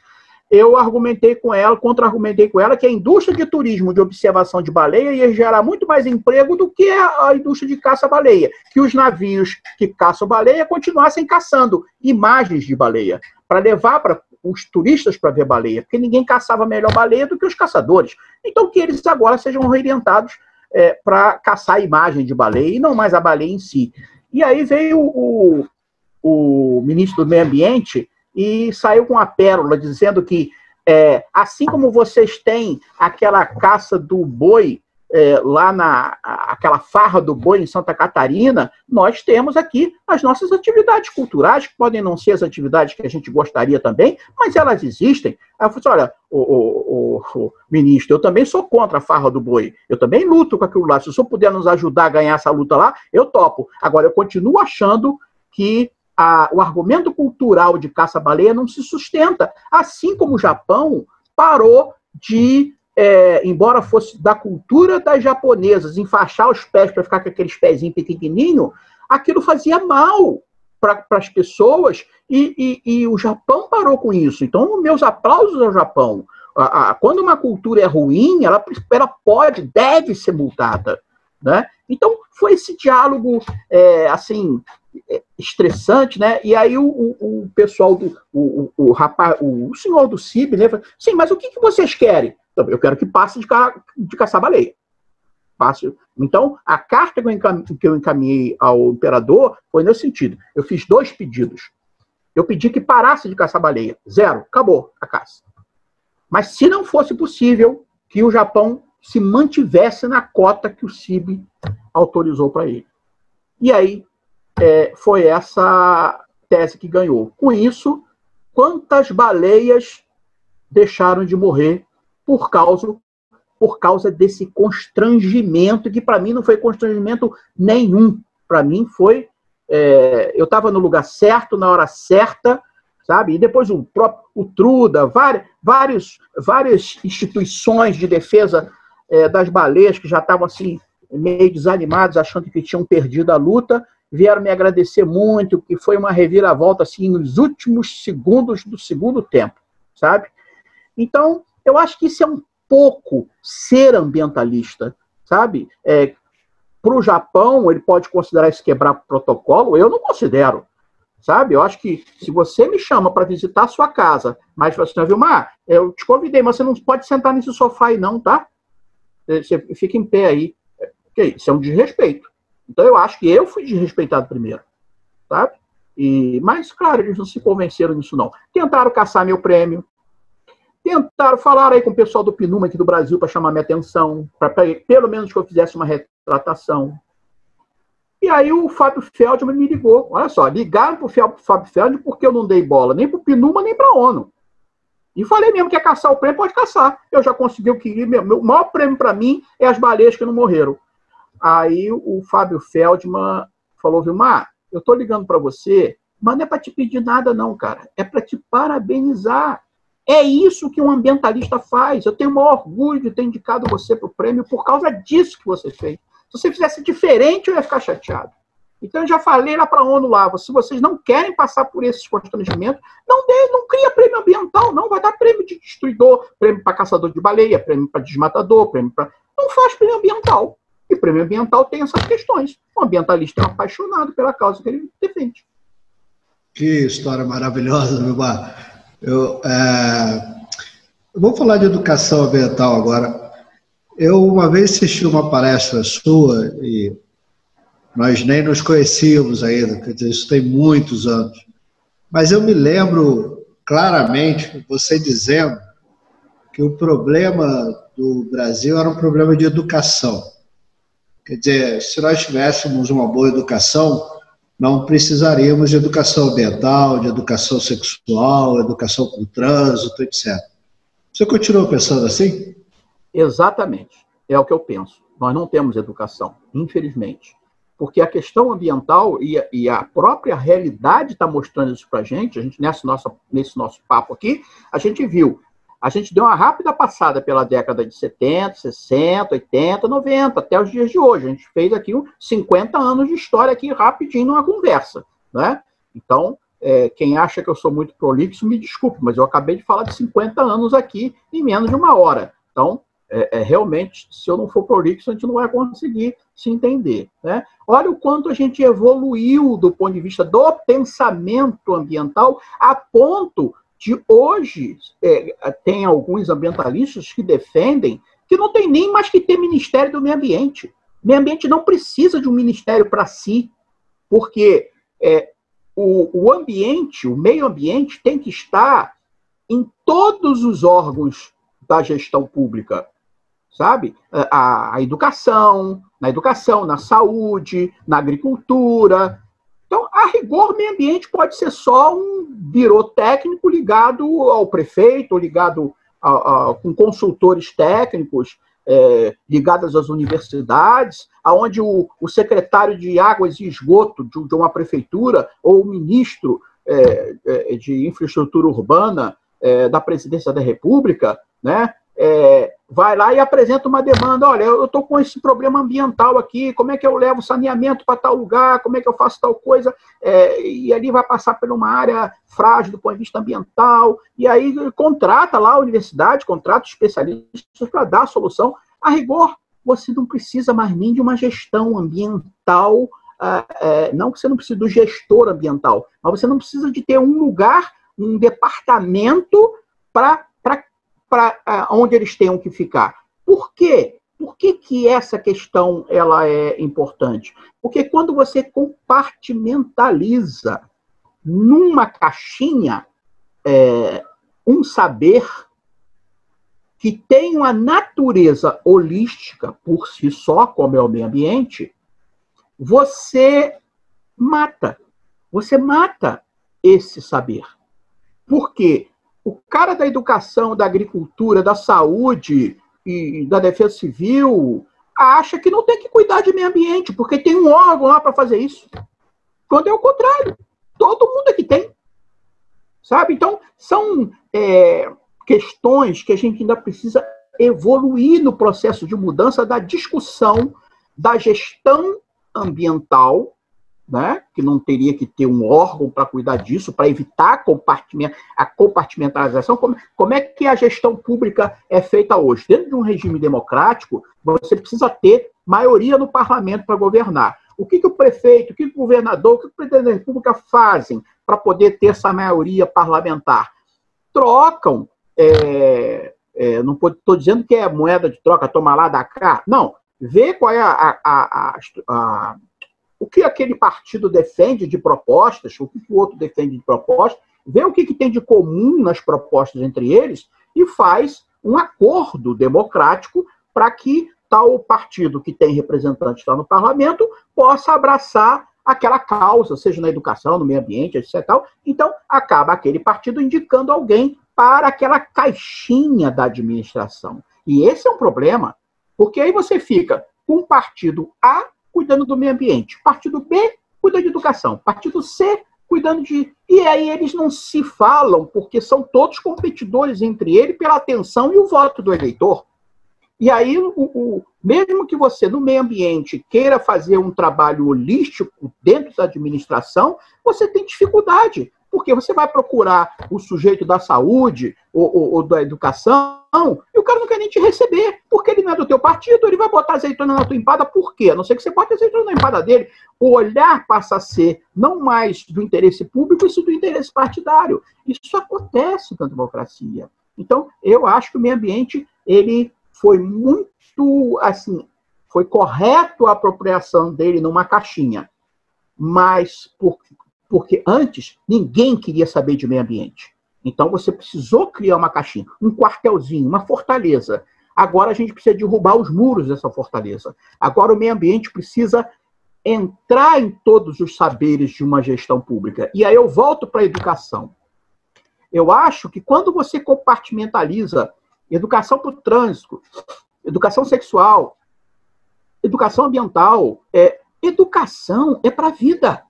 Eu argumentei com ela, contra-argumentei com ela que a indústria de turismo de observação de baleia ia gerar muito mais emprego do que a indústria de caça-baleia. Que os navios que caçam baleia continuassem caçando imagens de baleia, para levar para os turistas para ver baleia, porque ninguém caçava melhor baleia do que os caçadores. Então que eles agora sejam orientados é, para caçar a imagem de baleia e não mais a baleia em si. E aí veio o, o ministro do Meio Ambiente e saiu com a pérola dizendo que, é, assim como vocês têm aquela caça do boi é, lá na aquela farra do boi em Santa Catarina, nós temos aqui as nossas atividades culturais, que podem não ser as atividades que a gente gostaria também, mas elas existem. Aí eu falei assim, olha, o, o, o, ministro, eu também sou contra a farra do boi, eu também luto com aquilo lá. Se o senhor puder nos ajudar a ganhar essa luta lá, eu topo. Agora, eu continuo achando que a, o argumento cultural de caça-baleia não se sustenta, assim como o Japão parou de é, embora fosse da cultura das japonesas, enfaixar os pés para ficar com aqueles pezinhos pequenininho, aquilo fazia mal para as pessoas e, e, e, o Japão parou com isso. Então, meus aplausos ao Japão. Quando uma cultura é ruim, ela, ela pode, deve ser multada. Né? Então, foi esse diálogo, é, assim, é, estressante, né? E aí o, o, o pessoal do o, o, rapaz, o senhor do CIB, né? Sim, mas o que, que vocês querem? Eu quero que passe de, ca, de caçar baleia. Passe. Então, a carta que eu encaminhei ao imperador foi nesse sentido. Eu fiz dois pedidos. Eu pedi que parasse de caçar baleia. Zero. Acabou a caça. Mas se não fosse possível que o Japão se mantivesse na cota que o CIB autorizou para ele. E aí é, foi essa tese que ganhou. Com isso, quantas baleias deixaram de morrer por causa por causa desse constrangimento que para mim não foi constrangimento nenhum. Para mim foi é, eu estava no lugar certo na hora certa, sabe? E depois o próprio o Truda, várias, vários, várias instituições de defesa é, das baleias que já estavam assim meio desanimados, achando que tinham perdido a luta, vieram me agradecer muito, que foi uma reviravolta assim nos últimos segundos do segundo tempo, sabe? Então, eu acho que isso é um pouco ser ambientalista, sabe? É, Para o Japão, ele pode considerar isso quebrar protocolo, eu não considero, sabe? Eu acho que se você me chama para visitar a sua casa, mas você assim, Vilmar, eu te convidei, mas você não pode sentar nesse sofá aí não, tá? Você fica em pé aí. Isso é um desrespeito. Então eu acho que eu fui desrespeitado primeiro, sabe? E, mas, claro, eles não se convenceram nisso, não. Tentaram caçar meu prêmio, Tentaram falar aí com o pessoal do Pinuma aqui do Brasil para chamar minha atenção, para pelo menos que eu fizesse uma retratação. E aí o Fábio Feldman me ligou. Olha só, ligaram para o Fábio Feldman porque eu não dei bola nem para o Pinuma nem para a ONU. E falei mesmo que é caçar o prêmio, pode caçar. Eu já consegui o que queria. O maior prêmio para mim é as baleias que não morreram. Aí o Fábio Feldman falou, Vilmar, eu estou ligando para você Mas não é para te pedir nada, não, cara. É para te parabenizar. É isso que um ambientalista faz. Eu tenho o maior orgulho de ter indicado você para o prêmio por causa disso que você fez. Se você fizesse diferente, eu ia ficar chateado. Então eu já falei lá para a ONU lá, se vocês não querem passar por esses constrangimentos, não dê, não cria prêmio ambiental, não vai dar prêmio de destruidor, prêmio para caçador de baleia, prêmio para desmatador, prêmio para não faz prêmio ambiental. E prêmio ambiental tem essas questões. O ambientalista é apaixonado pela causa que ele defende. Que história maravilhosa, meu bar. Eu, é... vou falar de educação ambiental agora. Eu uma vez assisti uma palestra sua e nós nem nos conhecíamos ainda, quer dizer, isso tem muitos anos. Mas eu me lembro claramente você dizendo que o problema do Brasil era um problema de educação. Quer dizer, se nós tivéssemos uma boa educação, não precisaríamos de educação ambiental, de educação sexual, educação com trânsito, etc. Você continuou pensando assim? Exatamente. É o que eu penso. Nós não temos educação, infelizmente porque a questão ambiental e a, e a própria realidade está mostrando isso para. A gente nesse nosso, nesse nosso papo aqui, a gente viu. A gente deu uma rápida passada pela década de 70, 60, 80, 90, até os dias de hoje. A gente fez aqui 50 anos de história aqui rapidinho numa conversa. Né? Então, é, quem acha que eu sou muito prolixo, me desculpe, mas eu acabei de falar de 50 anos aqui em menos de uma hora. Então, é, é, realmente, se eu não for prolixo, a gente não vai conseguir se entender. Né? Olha o quanto a gente evoluiu do ponto de vista do pensamento ambiental, a ponto de hoje é, tem alguns ambientalistas que defendem que não tem nem mais que ter Ministério do Meio Ambiente. O meio ambiente não precisa de um ministério para si, porque é, o, o ambiente, o meio ambiente, tem que estar em todos os órgãos da gestão pública sabe? A, a educação, na educação, na saúde, na agricultura. Então, a rigor, meio ambiente pode ser só um birô técnico ligado ao prefeito, ligado a, a, com consultores técnicos, é, ligados às universidades, aonde o, o, secretário de águas e esgoto de, de uma prefeitura ou o ministro é, é, de infraestrutura urbana é, da presidência da República, né, é, vai lá e apresenta uma demanda, olha, eu estou com esse problema ambiental aqui, como é que eu levo saneamento para tal lugar, como é que eu faço tal coisa, é, e ali vai passar por uma área frágil do ponto de vista ambiental, e aí contrata lá a universidade, contrata especialistas para dar a solução. A rigor, você não precisa mais nem de uma gestão ambiental, é, não que você não precise do gestor ambiental, mas você não precisa de ter um lugar, um departamento para para onde eles tenham que ficar. Por quê? Por que, que essa questão ela é importante? Porque quando você compartimentaliza numa caixinha é, um saber que tem uma natureza holística por si só, como é o meio ambiente, você mata. Você mata esse saber. Por quê? O cara da educação, da agricultura, da saúde e da defesa civil acha que não tem que cuidar de meio ambiente, porque tem um órgão lá para fazer isso. Quando é o contrário. Todo mundo aqui tem. Sabe? Então, são é, questões que a gente ainda precisa evoluir no processo de mudança da discussão da gestão ambiental né? que não teria que ter um órgão para cuidar disso, para evitar a compartimentalização. Como, como é que a gestão pública é feita hoje? Dentro de um regime democrático, você precisa ter maioria no parlamento para governar. O que, que o prefeito, o que, que o governador, o que, que o presidente da República fazem para poder ter essa maioria parlamentar? Trocam. É, é, não estou dizendo que é moeda de troca, toma lá, dá cá. Não. Vê qual é a, a, a, a o que aquele partido defende de propostas, o que o outro defende de propostas, vê o que, que tem de comum nas propostas entre eles e faz um acordo democrático para que tal partido que tem representantes lá no parlamento possa abraçar aquela causa, seja na educação, no meio ambiente, etc. Então, acaba aquele partido indicando alguém para aquela caixinha da administração. E esse é um problema, porque aí você fica com o partido A cuidando do meio ambiente. Partido B cuida de educação. Partido C cuidando de. E aí eles não se falam, porque são todos competidores entre eles pela atenção e o voto do eleitor. E aí, o, o, mesmo que você, no meio ambiente, queira fazer um trabalho holístico dentro da administração, você tem dificuldade, porque você vai procurar o sujeito da saúde ou, ou, ou da educação, e o cara não quer nem te receber, porque ele não é do teu partido, ele vai botar azeitona na tua empada, por quê? A não ser que você bote azeitona na empada dele. O olhar passa a ser não mais do interesse público, isso do interesse partidário. Isso acontece na democracia. Então, eu acho que o meio ambiente, ele foi muito, assim, foi correto a apropriação dele numa caixinha, mas por, porque antes ninguém queria saber de meio ambiente. Então você precisou criar uma caixinha, um quartelzinho, uma fortaleza. Agora a gente precisa derrubar os muros dessa fortaleza. Agora o meio ambiente precisa entrar em todos os saberes de uma gestão pública. E aí eu volto para a educação. Eu acho que quando você compartimentaliza educação para o trânsito, educação sexual, educação ambiental, é, educação é para a vida.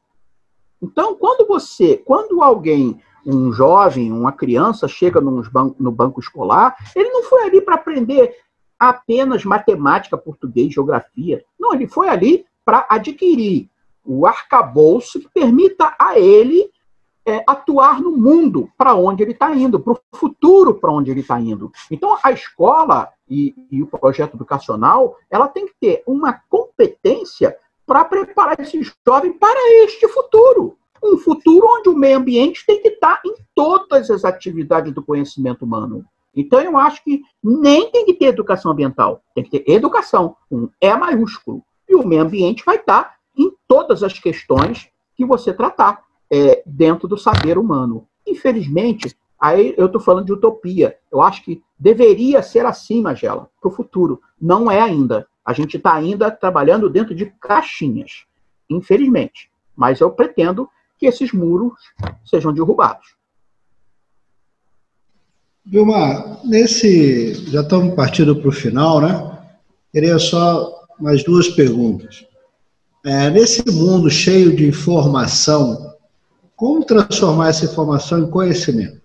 Então, quando você, quando alguém, um jovem, uma criança chega ban no banco escolar, ele não foi ali para aprender apenas matemática, português, geografia. Não, ele foi ali para adquirir o arcabouço que permita a ele é, atuar no mundo para onde ele está indo, para o futuro para onde ele está indo. Então, a escola e, e, o projeto educacional, ela tem que ter uma competência para preparar esse jovem para este futuro. Um futuro onde o meio ambiente tem que estar em todas as atividades do conhecimento humano. Então, eu acho que nem tem que ter educação ambiental, tem que ter educação, um E maiúsculo. E o meio ambiente vai estar em todas as questões que você tratar é, dentro do saber humano. Infelizmente, aí eu estou falando de utopia. Eu acho que deveria ser assim, Magela, para o futuro. Não é ainda. A gente está ainda trabalhando dentro de caixinhas, infelizmente. Mas eu pretendo que esses muros sejam derrubados. Vilmar, nesse. Já estamos partindo para o final, né? Queria só mais duas perguntas. É, nesse mundo cheio de informação, como transformar essa informação em conhecimento?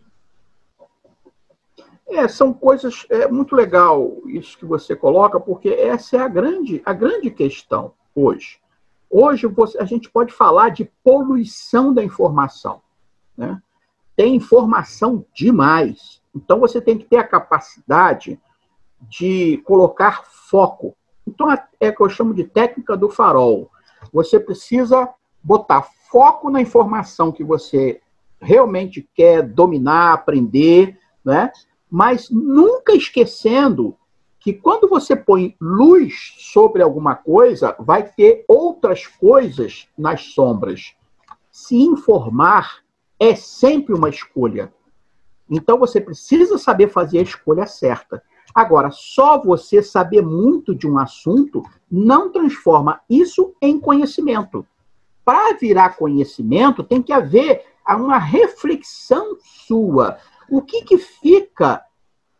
É, são coisas é muito legal isso que você coloca, porque essa é a grande, a grande questão hoje. Hoje você, a gente pode falar de poluição da informação. Né? Tem informação demais. Então você tem que ter a capacidade de colocar foco. Então é o que eu chamo de técnica do farol. Você precisa botar foco na informação que você realmente quer dominar, aprender, né? Mas nunca esquecendo que quando você põe luz sobre alguma coisa, vai ter outras coisas nas sombras. Se informar é sempre uma escolha. Então você precisa saber fazer a escolha certa. Agora, só você saber muito de um assunto não transforma isso em conhecimento para virar conhecimento, tem que haver uma reflexão sua. O que, que fica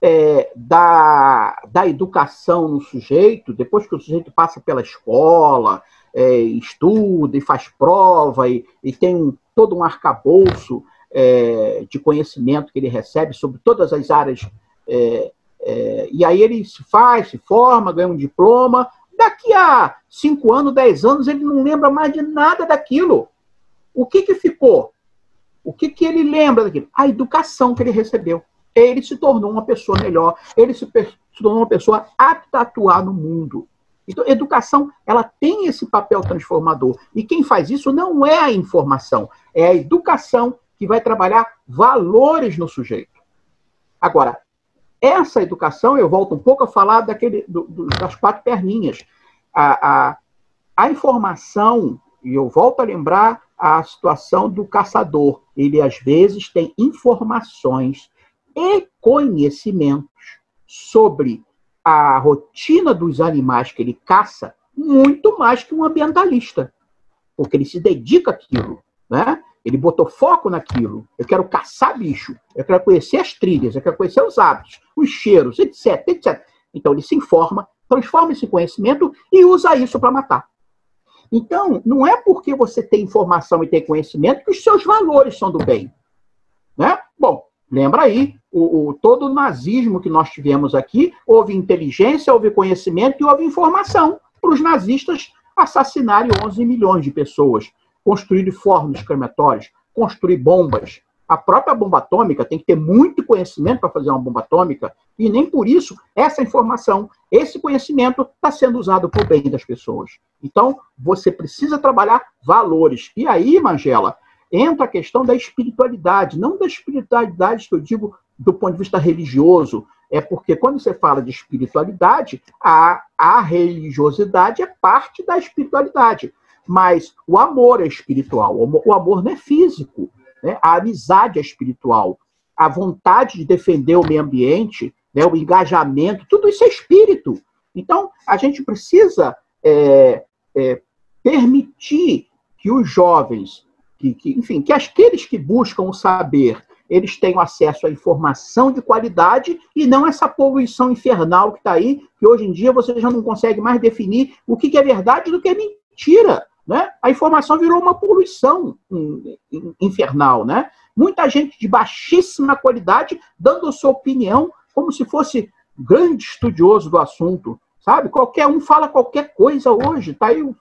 é, da, da educação no sujeito, depois que o sujeito passa pela escola, é, estuda e faz prova e, e tem todo um arcabouço é, de conhecimento que ele recebe sobre todas as áreas. É, é, e aí ele se faz, se forma, ganha um diploma, Daqui a cinco anos, dez anos, ele não lembra mais de nada daquilo. O que, que ficou? O que, que ele lembra daquilo? A educação que ele recebeu. Ele se tornou uma pessoa melhor, ele se, se tornou uma pessoa apta a atuar no mundo. Então, educação, ela tem esse papel transformador. E quem faz isso não é a informação, é a educação que vai trabalhar valores no sujeito. Agora, essa educação, eu volto um pouco a falar daquele, do, do, das quatro perninhas. A, a, a informação, e eu volto a lembrar a situação do caçador. Ele, às vezes, tem informações e conhecimentos sobre a rotina dos animais que ele caça muito mais que um ambientalista, porque ele se dedica àquilo, né? Ele botou foco naquilo. Eu quero caçar bicho. Eu quero conhecer as trilhas. Eu quero conhecer os hábitos, os cheiros, etc, etc. Então ele se informa, transforma esse conhecimento e usa isso para matar. Então, não é porque você tem informação e tem conhecimento que os seus valores são do bem. Né? Bom, lembra aí, o, o, todo o nazismo que nós tivemos aqui, houve inteligência, houve conhecimento e houve informação para os nazistas assassinarem 11 milhões de pessoas, construir fornos crematórios, construir bombas. A própria bomba atômica tem que ter muito conhecimento para fazer uma bomba atômica, e nem por isso essa informação, esse conhecimento está sendo usado para o bem das pessoas. Então, você precisa trabalhar valores. E aí, Mangela, entra a questão da espiritualidade, não da espiritualidade que eu digo do ponto de vista religioso, é porque quando você fala de espiritualidade, a, a religiosidade é parte da espiritualidade. Mas o amor é espiritual, o amor não é físico. Né? A amizade espiritual. A vontade de defender o meio ambiente, né? o engajamento, tudo isso é espírito. Então, a gente precisa é, é, permitir que os jovens, que, que, enfim, que aqueles que buscam o saber eles tenham acesso à informação de qualidade e não essa poluição infernal que está aí, que hoje em dia você já não consegue mais definir o que, é verdade do que é mentira. Né? A informação virou uma poluição infernal. Né? Muita gente de baixíssima qualidade dando a sua opinião como se fosse grande estudioso do assunto. Sabe? Qualquer um fala qualquer coisa hoje. Está aí o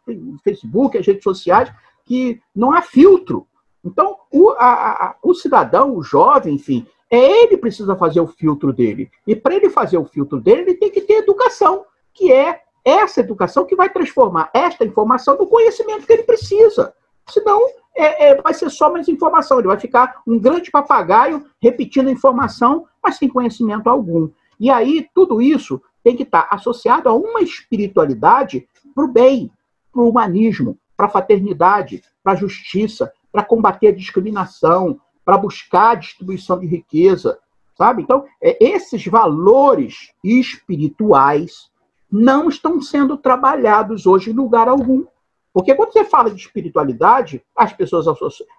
Facebook, as redes sociais, que não há filtro. Então, o, a, a, o cidadão, o jovem, enfim, é ele precisa fazer o filtro dele. E para ele fazer o filtro dele, ele tem que ter educação, que é essa educação que vai transformar esta informação no conhecimento que ele precisa. Senão, é, é, vai ser só mais informação. Ele vai ficar um grande papagaio repetindo informação, mas sem conhecimento algum. E aí, tudo isso tem que estar associado a uma espiritualidade para o bem, para o humanismo, para a fraternidade, para a justiça, para combater a discriminação, para buscar a distribuição de riqueza, sabe? Então, é, esses valores espirituais não estão sendo trabalhados hoje em lugar algum. Porque quando você fala de espiritualidade, as pessoas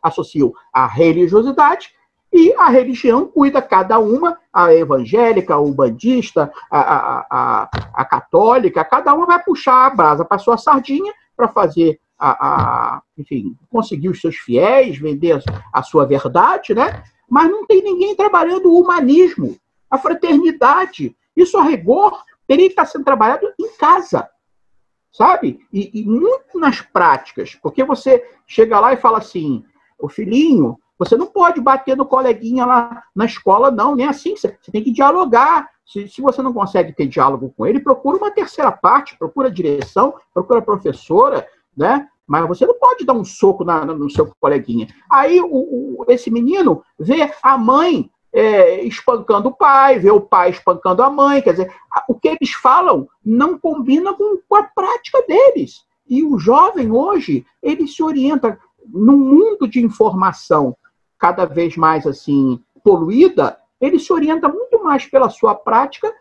associam a religiosidade e a religião cuida cada uma, a evangélica, o bandista, a, a, a, a católica, cada uma vai puxar a brasa para sua sardinha para fazer a, a, enfim, conseguir os seus fiéis, vender a sua verdade, né? Mas não tem ninguém trabalhando o humanismo, a fraternidade. Isso, a rigor, teria que estar sendo trabalhado em casa, sabe? E, e muito nas práticas, porque você chega lá e fala assim, o filhinho, você não pode bater no coleguinha lá na escola, não, nem assim. Você, você tem que dialogar. Se, se, você não consegue ter diálogo com ele, procura uma terceira parte, procura direção, procura professora, né? Mas você não pode dar um soco na, no seu coleguinha. Aí o, o, esse menino vê a mãe é, espancando o pai, vê o pai espancando a mãe. Quer dizer, o que eles falam não combina com, com a prática deles. E o jovem hoje, ele se orienta num mundo de informação cada vez mais assim poluída, ele se orienta muito mais pela sua prática,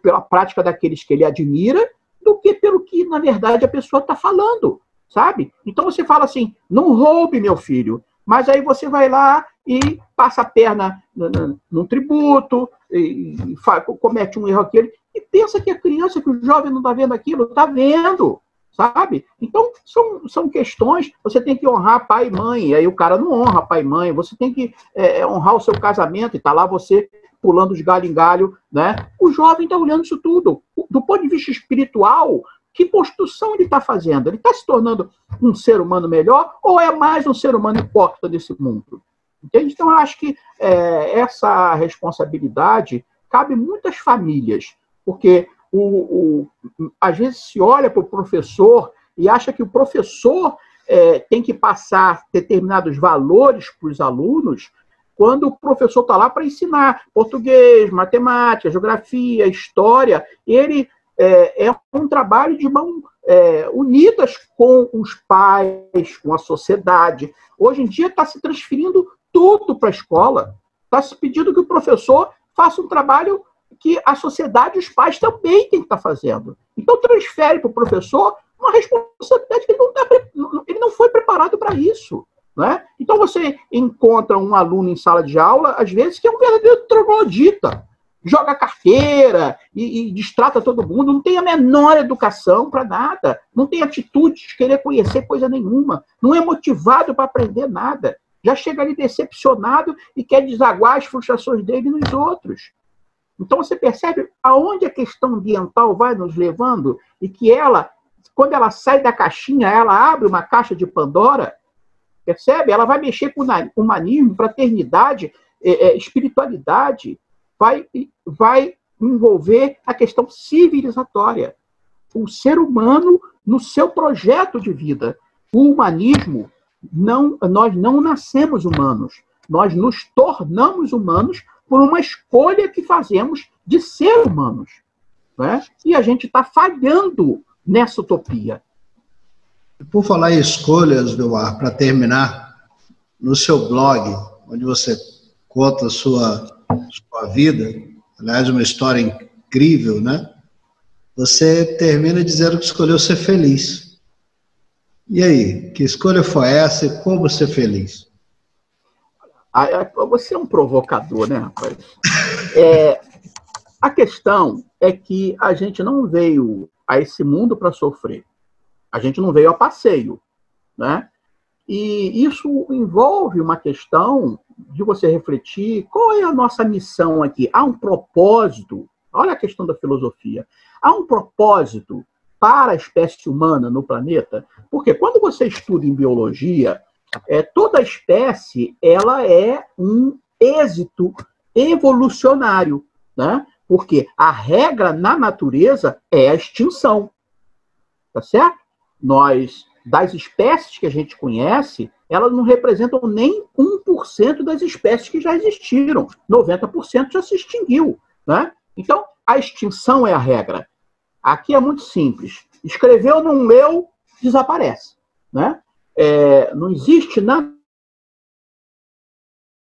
pela prática daqueles que ele admira, do que pelo que, na verdade, a pessoa está falando sabe? Então você fala assim, não roube meu filho, mas aí você vai lá e passa a perna no, tributo, e, e faz, comete um erro aquele, e pensa que a criança, que o jovem não está vendo aquilo, está vendo, sabe? Então, são, são questões, você tem que honrar pai e mãe, e aí o cara não honra pai e mãe, você tem que é, é honrar o seu casamento, e está lá você pulando de galho em galho, né? O jovem está olhando isso tudo. Do ponto de vista espiritual, que construção ele está fazendo? Ele está se tornando um ser humano melhor ou é mais um ser humano hipócrita desse mundo? Entende? Então, eu acho que é, essa responsabilidade cabe muitas famílias, porque o, o, às vezes se olha para o professor e acha que o professor é, tem que passar determinados valores para os alunos, quando o professor está lá para ensinar português, matemática, geografia, história, ele é, é um trabalho de mão é, unidas com os pais, com a sociedade. Hoje em dia está se transferindo tudo para a escola. Está se pedindo que o professor faça um trabalho que a sociedade e os pais também têm que estar tá fazendo. Então transfere para o professor uma responsabilidade que ele não, tá, ele não foi preparado para isso. Né? Então você encontra um aluno em sala de aula, às vezes, que é um verdadeiro troglodita joga carteira e, e distrata todo mundo, não tem a menor educação para nada, não tem atitude de querer conhecer coisa nenhuma, não é motivado para aprender nada. Já chega ali decepcionado e quer desaguar as frustrações dele nos outros. Então você percebe aonde a questão ambiental vai nos levando e que ela, quando ela sai da caixinha, ela abre uma caixa de Pandora, percebe? Ela vai mexer com humanismo, fraternidade, é, é, espiritualidade, vai, vai envolver a questão civilizatória. O ser humano no seu projeto de vida. O humanismo, não, nós não nascemos humanos, nós nos tornamos humanos por uma escolha que fazemos de ser humanos. Né? E a gente está falhando nessa utopia. Por falar em escolhas, Belmar, para terminar, no seu blog, onde você conta a sua, sua vida, aliás, uma história incrível, né? Você termina dizendo que escolheu ser feliz. E aí, que escolha foi essa e como ser feliz? Você é um provocador, né, rapaz? É, a questão é que a gente não veio a esse mundo para sofrer. A gente não veio a passeio, né? E isso envolve uma questão de você refletir qual é a nossa missão aqui. Há um propósito. Olha a questão da filosofia. Há um propósito para a espécie humana no planeta, porque quando você estuda em biologia, é, toda espécie ela é um êxito evolucionário, né? Porque a regra na natureza é a extinção, tá certo? Nós das espécies que a gente conhece, elas não representam nem 1% das espécies que já existiram. 90% já se extinguiu, né? Então, a extinção é a regra. Aqui é muito simples. Escreveu, não leu, desaparece, né? É, não existe na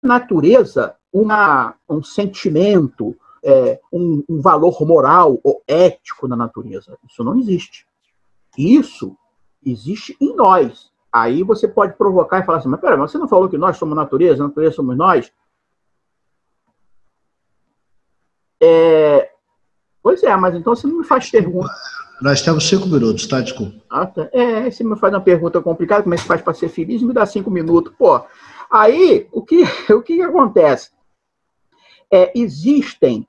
natureza uma, um sentimento, é, um, um, valor moral ou ético na natureza. Isso não existe. Isso existe em nós. Aí você pode provocar e falar assim, mas peraí, você não falou que nós somos natureza, a natureza somos nós? É... Pois é, mas então você não me faz pergunta. Nós temos cinco minutos, tá? Desculpa. Ah, tá. É, você me faz uma pergunta complicada, como é que faz para ser feliz? Me dá cinco minutos. Pô, aí o que, o que, acontece? É, existem,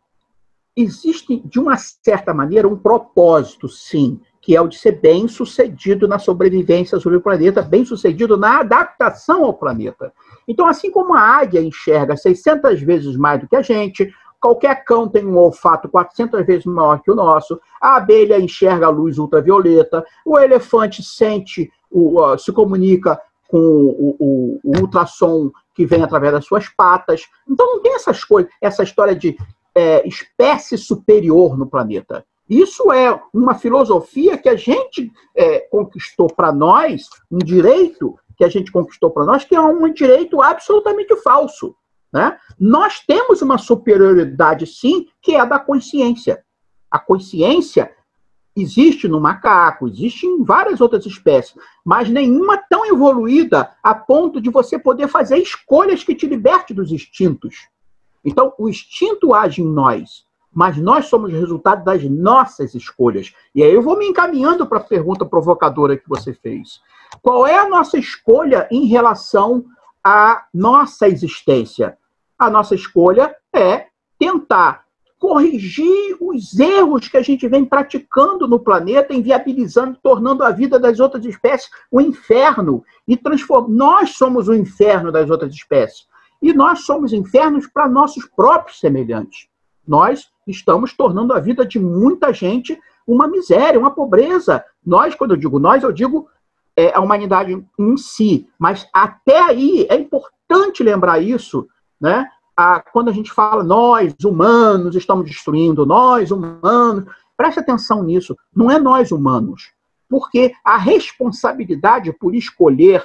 existem, de uma certa maneira, um propósito, sim, que é o de ser bem sucedido na sobrevivência sobre o planeta, bem sucedido na adaptação ao planeta. Então, assim como a águia enxerga 600 vezes mais do que a gente, Qualquer cão tem um olfato 400 vezes maior que o nosso. A abelha enxerga a luz ultravioleta. O elefante sente, o, uh, se comunica com o, o, o, ultrassom que vem através das suas patas. Então não tem essas coisas, essa história de é, espécie superior no planeta. Isso é uma filosofia que a gente é, conquistou para nós, um direito que a gente conquistou para nós, que é um direito absolutamente falso. Né? Nós temos uma superioridade, sim, que é a da consciência. A consciência existe no macaco, existe em várias outras espécies, mas nenhuma tão evoluída a ponto de você poder fazer escolhas que te liberte dos instintos. Então, o instinto age em nós, mas nós somos resultado das nossas escolhas. E aí eu vou me encaminhando para a pergunta provocadora que você fez. Qual é a nossa escolha em relação à nossa existência? A nossa escolha é tentar corrigir os erros que a gente vem praticando no planeta, inviabilizando, tornando a vida das outras espécies um inferno e transform... nós somos o inferno das outras espécies. E nós somos infernos para nossos próprios semelhantes. Nós estamos tornando a vida de muita gente uma miséria, uma pobreza. Nós, quando eu digo nós, eu digo é, a humanidade em si. Mas até aí é importante lembrar isso, né? A, quando a gente fala nós, humanos, estamos destruindo, nós, humanos, preste atenção nisso, não é nós, humanos. Porque a responsabilidade por escolher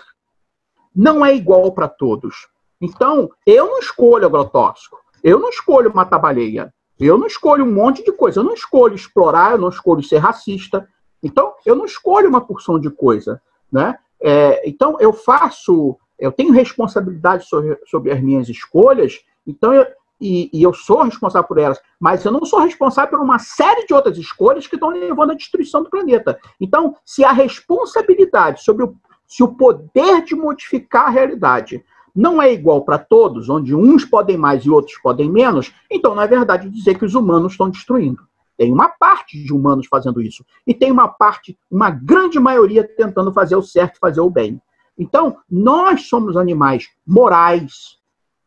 não é igual para todos. Então, eu não escolho agrotóxico, eu não escolho matar baleia, eu não escolho um monte de coisa, eu não escolho explorar, eu não escolho ser racista. Então, eu não escolho uma porção de coisa. Né? É, então, eu faço eu tenho responsabilidade sobre, sobre as minhas escolhas, então eu, e, e, eu sou responsável por elas, mas eu não sou responsável por uma série de outras escolhas que estão levando à destruição do planeta. Então, se a responsabilidade sobre o, se o poder de modificar a realidade não é igual para todos, onde uns podem mais e outros podem menos, então, na verdade, dizer que os humanos estão destruindo. Tem uma parte de humanos fazendo isso. E tem uma parte, uma grande maioria, tentando fazer o certo, fazer o bem. Então, nós somos animais morais.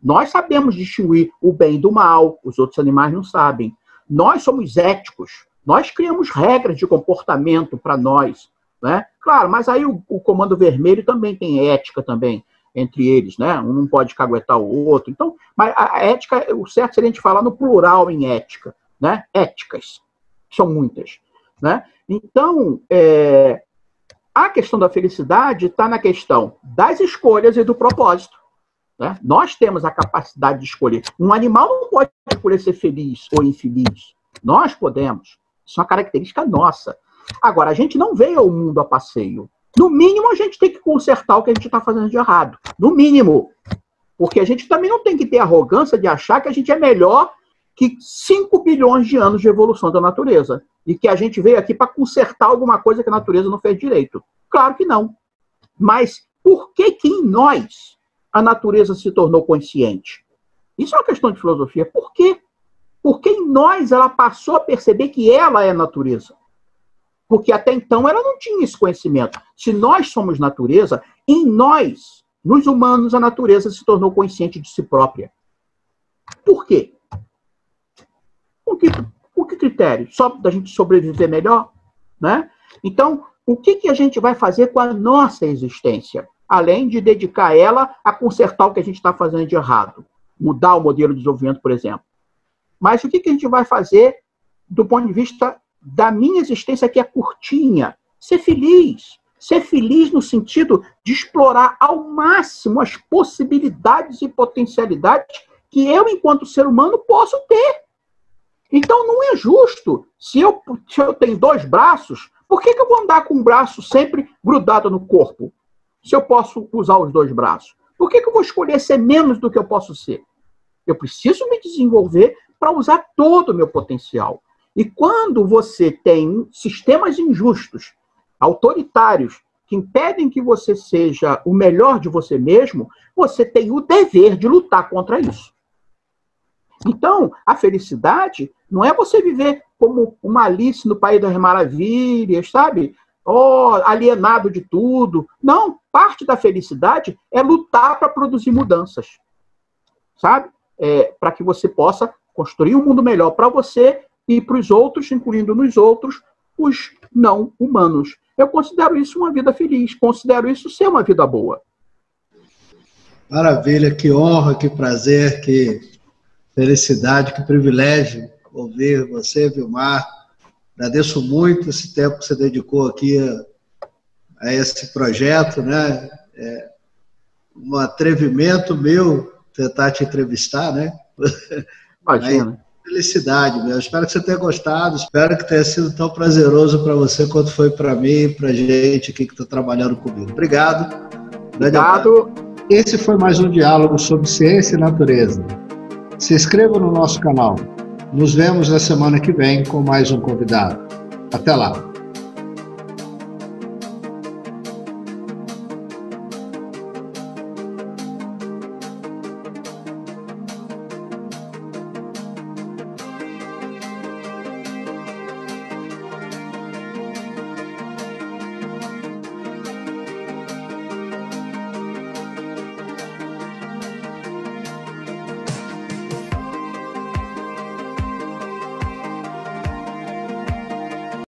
Nós sabemos distinguir o bem do mal, os outros animais não sabem. Nós somos éticos. Nós criamos regras de comportamento para nós. Né? Claro, mas aí o, o, Comando Vermelho também tem ética também entre eles, né? Um não pode caguetar o outro. Então, mas a ética, o certo seria a gente falar no plural em ética, né? Éticas são muitas, né? Então, é, a questão da felicidade está na questão das escolhas e do propósito. Né? Nós temos a capacidade de escolher. Um animal não pode escolher ser feliz ou infeliz. Nós podemos. Isso é uma característica nossa. Agora, a gente não veio ao mundo a passeio. No mínimo, a gente tem que consertar o que a gente está fazendo de errado. No mínimo. Porque a gente também não tem que ter arrogância de achar que a gente é melhor que 5 bilhões de anos de evolução da natureza. E que a gente veio aqui para consertar alguma coisa que a natureza não fez direito. Claro que não. Mas por que, que em nós a natureza se tornou consciente? Isso é uma questão de filosofia. Por quê? Porque em nós ela passou a perceber que ela é natureza. Porque até então ela não tinha esse conhecimento. Se nós somos natureza, em nós, nos humanos, a natureza se tornou consciente de si própria. Por quê? Com que, com que critério? Só da gente sobreviver melhor? Né? Então, o que, que a gente vai fazer com a nossa existência? Além de dedicar ela a consertar o que a gente está fazendo de errado. Mudar o modelo de desenvolvimento, por exemplo. Mas o que, que a gente vai fazer do ponto de vista da minha existência que é curtinha. Ser feliz. Ser feliz no sentido de explorar ao máximo as possibilidades e potencialidades que eu, enquanto ser humano, posso ter. Então não é justo. Se eu, se eu tenho dois braços, por que, que eu vou andar com um braço sempre grudado no corpo? Se eu posso usar os dois braços. Por que, que eu vou escolher ser menos do que eu posso ser? Eu preciso me desenvolver para usar todo o meu potencial. E quando você tem sistemas injustos, autoritários, que impedem que você seja o melhor de você mesmo, você tem o dever de lutar contra isso. Então, a felicidade não é você viver como uma Alice no País das Maravilhas, sabe? Oh, alienado de tudo. Não, parte da felicidade é lutar para produzir mudanças, sabe? É, para que você possa construir um mundo melhor para você e para os outros, incluindo nos outros, os não humanos. Eu considero isso uma vida feliz, considero isso ser uma vida boa. Maravilha, que honra, que prazer, que felicidade, que privilégio ouvir você, Vilmar. Agradeço muito esse tempo que você dedicou aqui a, a esse projeto, né? É um atrevimento meu tentar te entrevistar, né? Imagina felicidade meu. Espero que você tenha gostado, espero que tenha sido tão prazeroso para você quanto foi para mim e para gente aqui que está trabalhando comigo. Obrigado. Obrigado. Esse foi mais um diálogo sobre ciência e natureza. Se inscreva no nosso canal. Nos vemos na semana que vem com mais um convidado. Até lá.